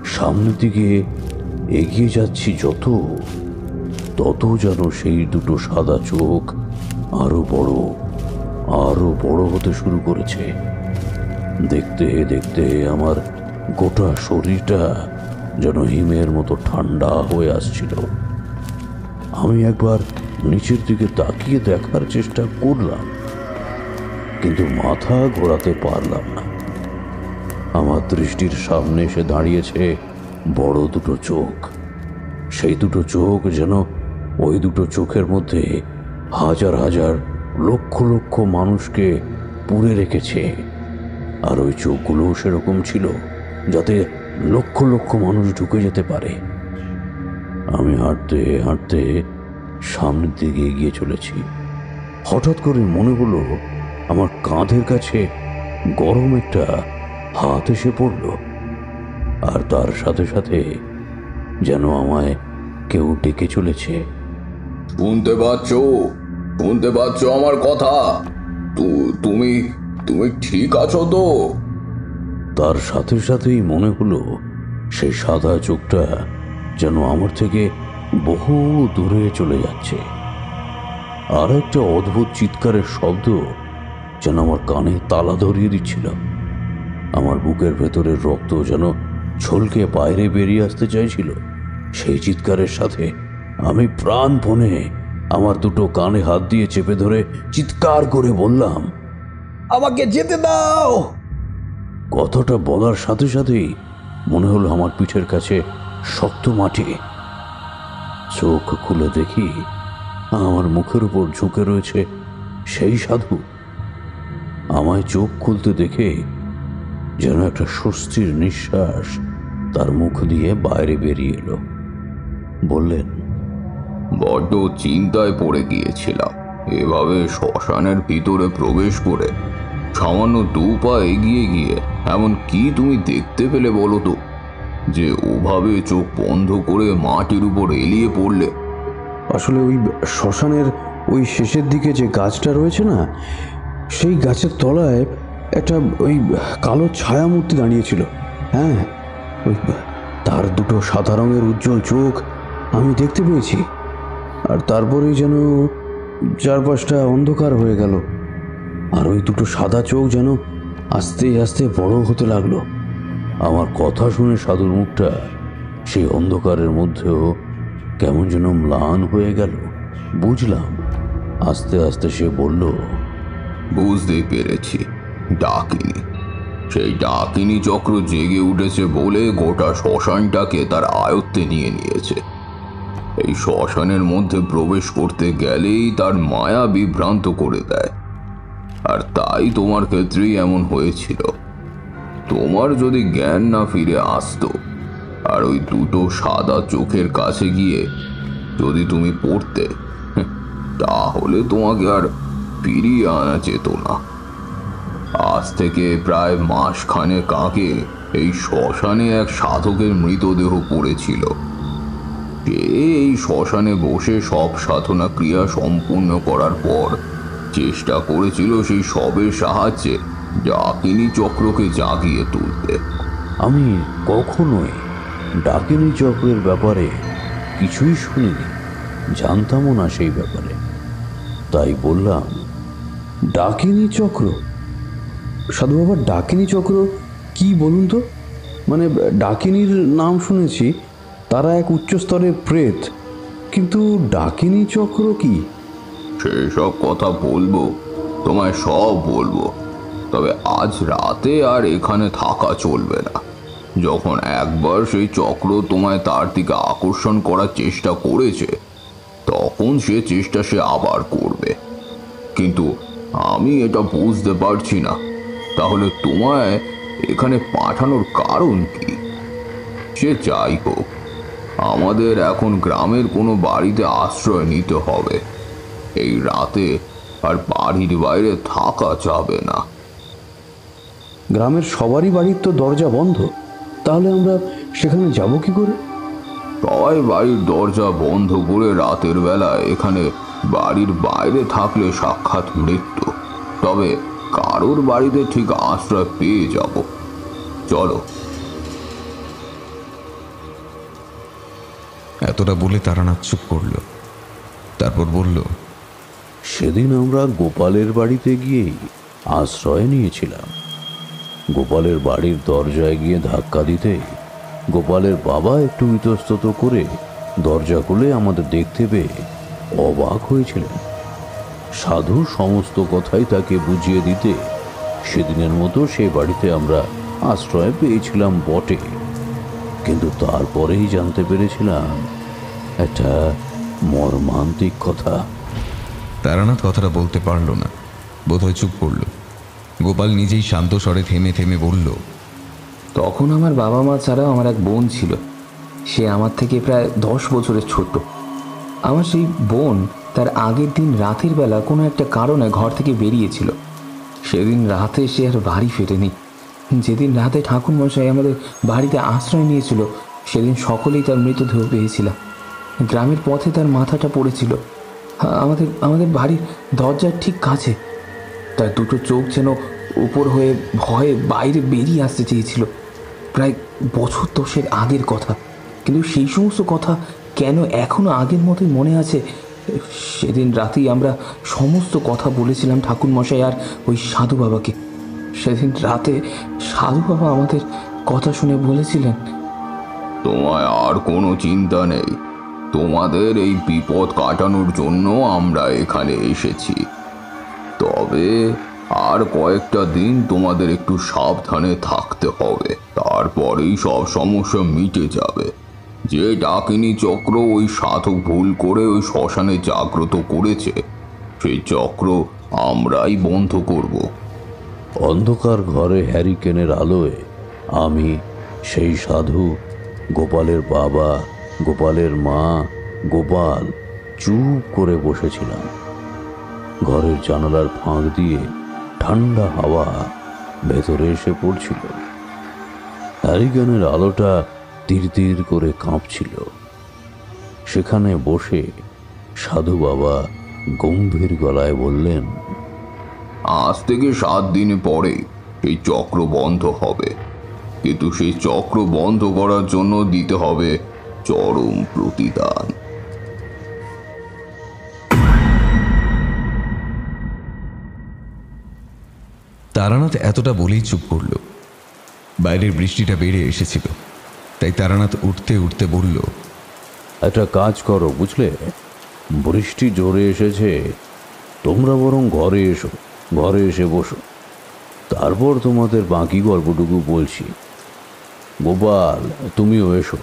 সামনের দিকে এগিয়ে যাচ্ছি যত, তত যেন সেই দুটো সাদা চোখ আরও বড় আরও বড় হতে শুরু করেছে। দেখতে দেখতে দেখতে আমার গোটা শরীরটা যেন হিমের মতো ঠান্ডা হয়ে আসছিল। আমি একবার নিচের দিকে তাকিয়ে দেখার চেষ্টা করলাম, কিন্তু মাথা ঘোরাতে পারলাম না। আমার দৃষ্টির সামনে এসে দাঁড়িয়েছে বড় দুটো চোখ। সেই দুটো চোখ যেন ওই দুটো চোখের মধ্যে হাজার হাজার লক্ষ লক্ষ মানুষকে পুরে রেখেছে। আর ওই চোখগুলো সেরকম ছিল যাতে লক্ষ লক্ষ মানুষ ঢুকে যেতে পারে। আমি হাঁটতে হাঁটতে সামনের দিকে এগিয়ে চলেছি। হঠাৎ করে মনে হলো আমার কাঁধের কাছে গরম একটা হাত এসে পড়ল, আর তার সাথে সাথে যেন আমায় কেউ ডেকে চলেছে। শুনতে পাচ্ছ? শুনতে পাচ্ছ আমার কথা? তুমি তুমি ঠিক আছো তো? তার সাথে সাথেই মনে হলো সেই সাদা চোখটা যেন আমার থেকে বহু দূরে চলে যাচ্ছে। আর একটা অদ্ভুত চিৎকারের শব্দ যেন আমার কানে তালা ধরিয়ে দিচ্ছিল। আমার বুকের ভেতরের রক্ত যেন ছলকে বাইরে বেরিয়ে আসতে চাইছিল। সেই চিৎকারের সাথে আমি প্রাণপণে আমার দুটো কানে হাত দিয়ে চেপে ধরে চিৎকার করে বললাম আমাকে যেতে দাও। কথাটা বলার সাথে সাথেই মনে হলো আমার পিঠের কাছে শক্ত মাটি। চোখ খুলে দেখি আমার মুখের উপর ঝুঁকে রয়েছে সেই সাধু। আমায় চোখ খুলতে দেখে যেন একটা স্বস্তির নিঃশ্বাস তার মুখ দিয়ে বাইরে বেরিয়ে এলো। বললেন বড্ড চিন্তায় পড়ে গিয়েছিলাম। এভাবে শ্মশানের ভিতরে প্রবেশ করে সামান্য দু পা এগিয়ে গিয়ে, এমন কি তুমি দেখতে পেলে বলো তো? যে ওভাবে চোখ বন্ধ করে মাটির উপর এলিয়ে পড়লে। আসলে ওই শ্মশানের ওই শেষের দিকে যে গাছটা রয়েছে না, সেই গাছের তলায় একটা ওই কালো ছায়ামূর্তি দাঁড়িয়েছিল। হ্যাঁ ওই তার দুটো সাদা রঙের উজ্জ্বল চোখ আমি দেখতে পেয়েছি। আর তারপরেই যেন চারপাশটা অন্ধকার হয়ে গেল। আর ওই দুটো সাদা চোখ যেন আস্তে আস্তে বড় হতে লাগল। আমার কথা শুনে সাধুর মুখটা সেই অন্ধকারের মধ্যেও কেমন যেন ম্লান হয়ে গেল। বুঝলাম, আস্তে আস্তে সে বলল, বুঝতে পেরেছি, ডাকিনি। সেই ডাকিনি চক্র জেগে উঠেছে বলে গোটা শ্মশানটাকে তার আয়ত্তে নিয়ে নিয়েছে। এই শ্মশানের মধ্যে প্রবেশ করতে গেলেই তার মায়া বিভ্রান্ত করে দেয়। আর তাই তোমার ক্ষেত্রেই এমন হয়েছিল। তোমার যদি জ্ঞান না ফিরে আসতো, আর ওই দুটো সাদা চোখের কাছে গিয়ে যদি তুমি পড়তে, তাহলে তোমাকে আর ফিরিয়ে আনা যেত না। আজ থেকে প্রায় মাস খানেক আগে এই শ্মশানে এক সাধকের মৃতদেহ পড়েছিল। সে এই শ্মশানে বসে সব সাধনা ক্রিয়া সম্পূর্ণ করার পর চেষ্টা করেছিল সেই সবের সাহায্যে ডাকিনী চক্রকে জাগিয়ে তুলতে। আমি কখনোই ডাকিনী চক্রের ব্যাপারে কিছুই শুনিনি, জানতামও না সেই ব্যাপারে। তাই বললাম, ডাকিনী চক্র? সাধু বাবা, ডাকিনী চক্র? কি বলুন তো? মানে ডাকিনীর নাম শুনেছি, তারা এক উচ্চস্তরের প্রেত। কিন্তু ডাকিনী চক্র কি? সেই সব কথা বলব, তোমায় সব বলব। তবে আজ রাতে আর এখানে থাকা চলবে না। যখন একবার সেই চক্র তোমায় তার দিকে আকর্ষণ করার চেষ্টা করেছে, তখন সে চেষ্টা সে আবার করবে। কিন্তু আমি এটা বুঝতে পারছি না। তাহলে তোমায় এখানে পাঠানোর কারণ কি? সে যাই হোক, আমাদের এখন গ্রামের কোনো বাড়িতে আশ্রয় নিতে হবে। এই রাতে আর বাড়ির বাইরে থাকা যাবে না। গ্রামের সবারই বাড়ির তো দরজা বন্ধ। তাহলে আমরা সেখানে যাব কি করে? সবাই বাড়ির দরজা বন্ধ করে রাতের বেলা এখানে বাড়ির বাইরে থাকলে সাক্ষাৎ মৃত্যু। তবে কারোর বাড়িতে ঠিক আশ্রয় পেয়ে যাব। চলো। এতটা বলে তারানাথ চুপ করল। তারপর বলল সেদিন আমরা গোপালের বাড়িতে গিয়েই আশ্রয় নিয়েছিলাম। গোপালের বাড়ির দরজায় গিয়ে ধাক্কা দিতে গোপালের বাবা একটু ইতস্তত করে দরজা খুলে আমাদের দেখতে পেয়ে অবাক হয়েছিলেন। সাধু সমস্ত কথাই তাকে বুঝিয়ে দিতে সেদিনের মতো সে বাড়িতে আমরা আশ্রয় পেয়েছিলাম বটে। কিন্তু তারপরেই জানতে পেরেছিলাম, একটা মর্মান্তিক কথা। তারানাথ কথাটা বলতে পারল না। বোধহয় চুপ করল। গোপাল নিজেই শান্ত স্বরে থেমে থেমে বলল, তখন আমার বাবা মা ছাড়াও আমার এক বোন ছিল। সে আমার থেকে প্রায় দশ বছরের ছোট। আমার সেই বোন তার আগের দিন রাতের বেলা কোনো একটা কারণে ঘর থেকে বেরিয়েছিল। সেদিন রাতে সে আর বাড়ি ফেরেনি। যেদিন রাতে ঠাকুর মশাই আমাদের বাড়িতে আশ্রয় নিয়েছিল, সেদিন সকলেই তার মৃতদেহ পেয়েছিলাম গ্রামের পথে তার মাথাটা পড়েছিল। আমাদের আমাদের বাড়ির দরজার ঠিক কাছে। তার দুটো চোখ যেন উপর হয়ে ভয়ে বাইরে বেরিয়ে আসতে চেয়েছিল। প্রায় বছর দশের আগের কথা। কিন্তু সেই সমস্ত কথা কেন এখনও আগের মতোই মনে আছে? সেদিন রাতেই আমরা সমস্ত কথা বলেছিলাম ঠাকুর মশাই আর ওই সাধু বাবাকে। সেদিন রাতে সাধু বাবা আমাদের কথা শুনে বলেছিলেন, তোমায় আর কোনো চিন্তা নেই। তোমাদের এই বিপদ কাটানোর জন্য আমরা এখানে এসেছি। তবে আর কয়েকটা দিন তোমাদের একটু সাবধানে থাকতে হবে। তারপরেই সব সমস্যা মিটে যাবে। যে ডাকিনী চক্র ওই সাধক ভুল করে ওই শ্মশানে জাগ্রত করেছে, সেই চক্র আমরাই বন্ধ করব। অন্ধকার ঘরে হ্যারিকেনের আলোয় আমি সেই সাধু গোপালের বাবা গোপালের মা গোপাল চুপ করে বসেছিলাম। ঘরের জানালার ফাঁক দিয়ে ঠান্ডা হাওয়া ভেতরে এসে পড়ছিল। হ্যারিগানের আলোটা তীর তীর করে কাঁপছিল। সেখানে বসে সাধু বাবা গম্ভীর গলায় বললেন, আজ থেকে সাত দিন পরে এই চক্র বন্ধ হবে। কিন্তু সেই চক্র বন্ধ করার জন্য দিতে হবে চরম প্রতিদান। তারানাথ এতটা বলেই চুপ করল। বাইরের বৃষ্টিটা বেড়ে এসেছিল। তাই তারানাথ উঠতে উঠতে বলল একটা কাজ করো বুঝলে? বৃষ্টি জোরে এসেছে। তোমরা বরং ঘরে এসো ঘরে এসে বসো। তারপর তোমাদের বাকি গল্পটুকু বলছি। গোপাল তুমিও এসো।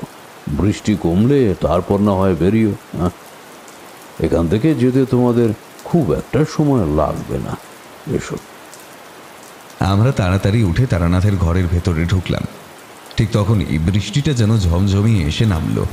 বৃষ্টি কমলে তারপর না হয় বেরিও হ্যাঁ? এখান থেকে যেতে তোমাদের খুব একটা সময় লাগবে না। এসো। আমরা তাড়াতাড়ি উঠে তারানাথের ঘরের ভেতরে ঢুকলাম। ঠিক তখনই বৃষ্টিটা যেন ঝমঝমিয়ে এসে নামলো।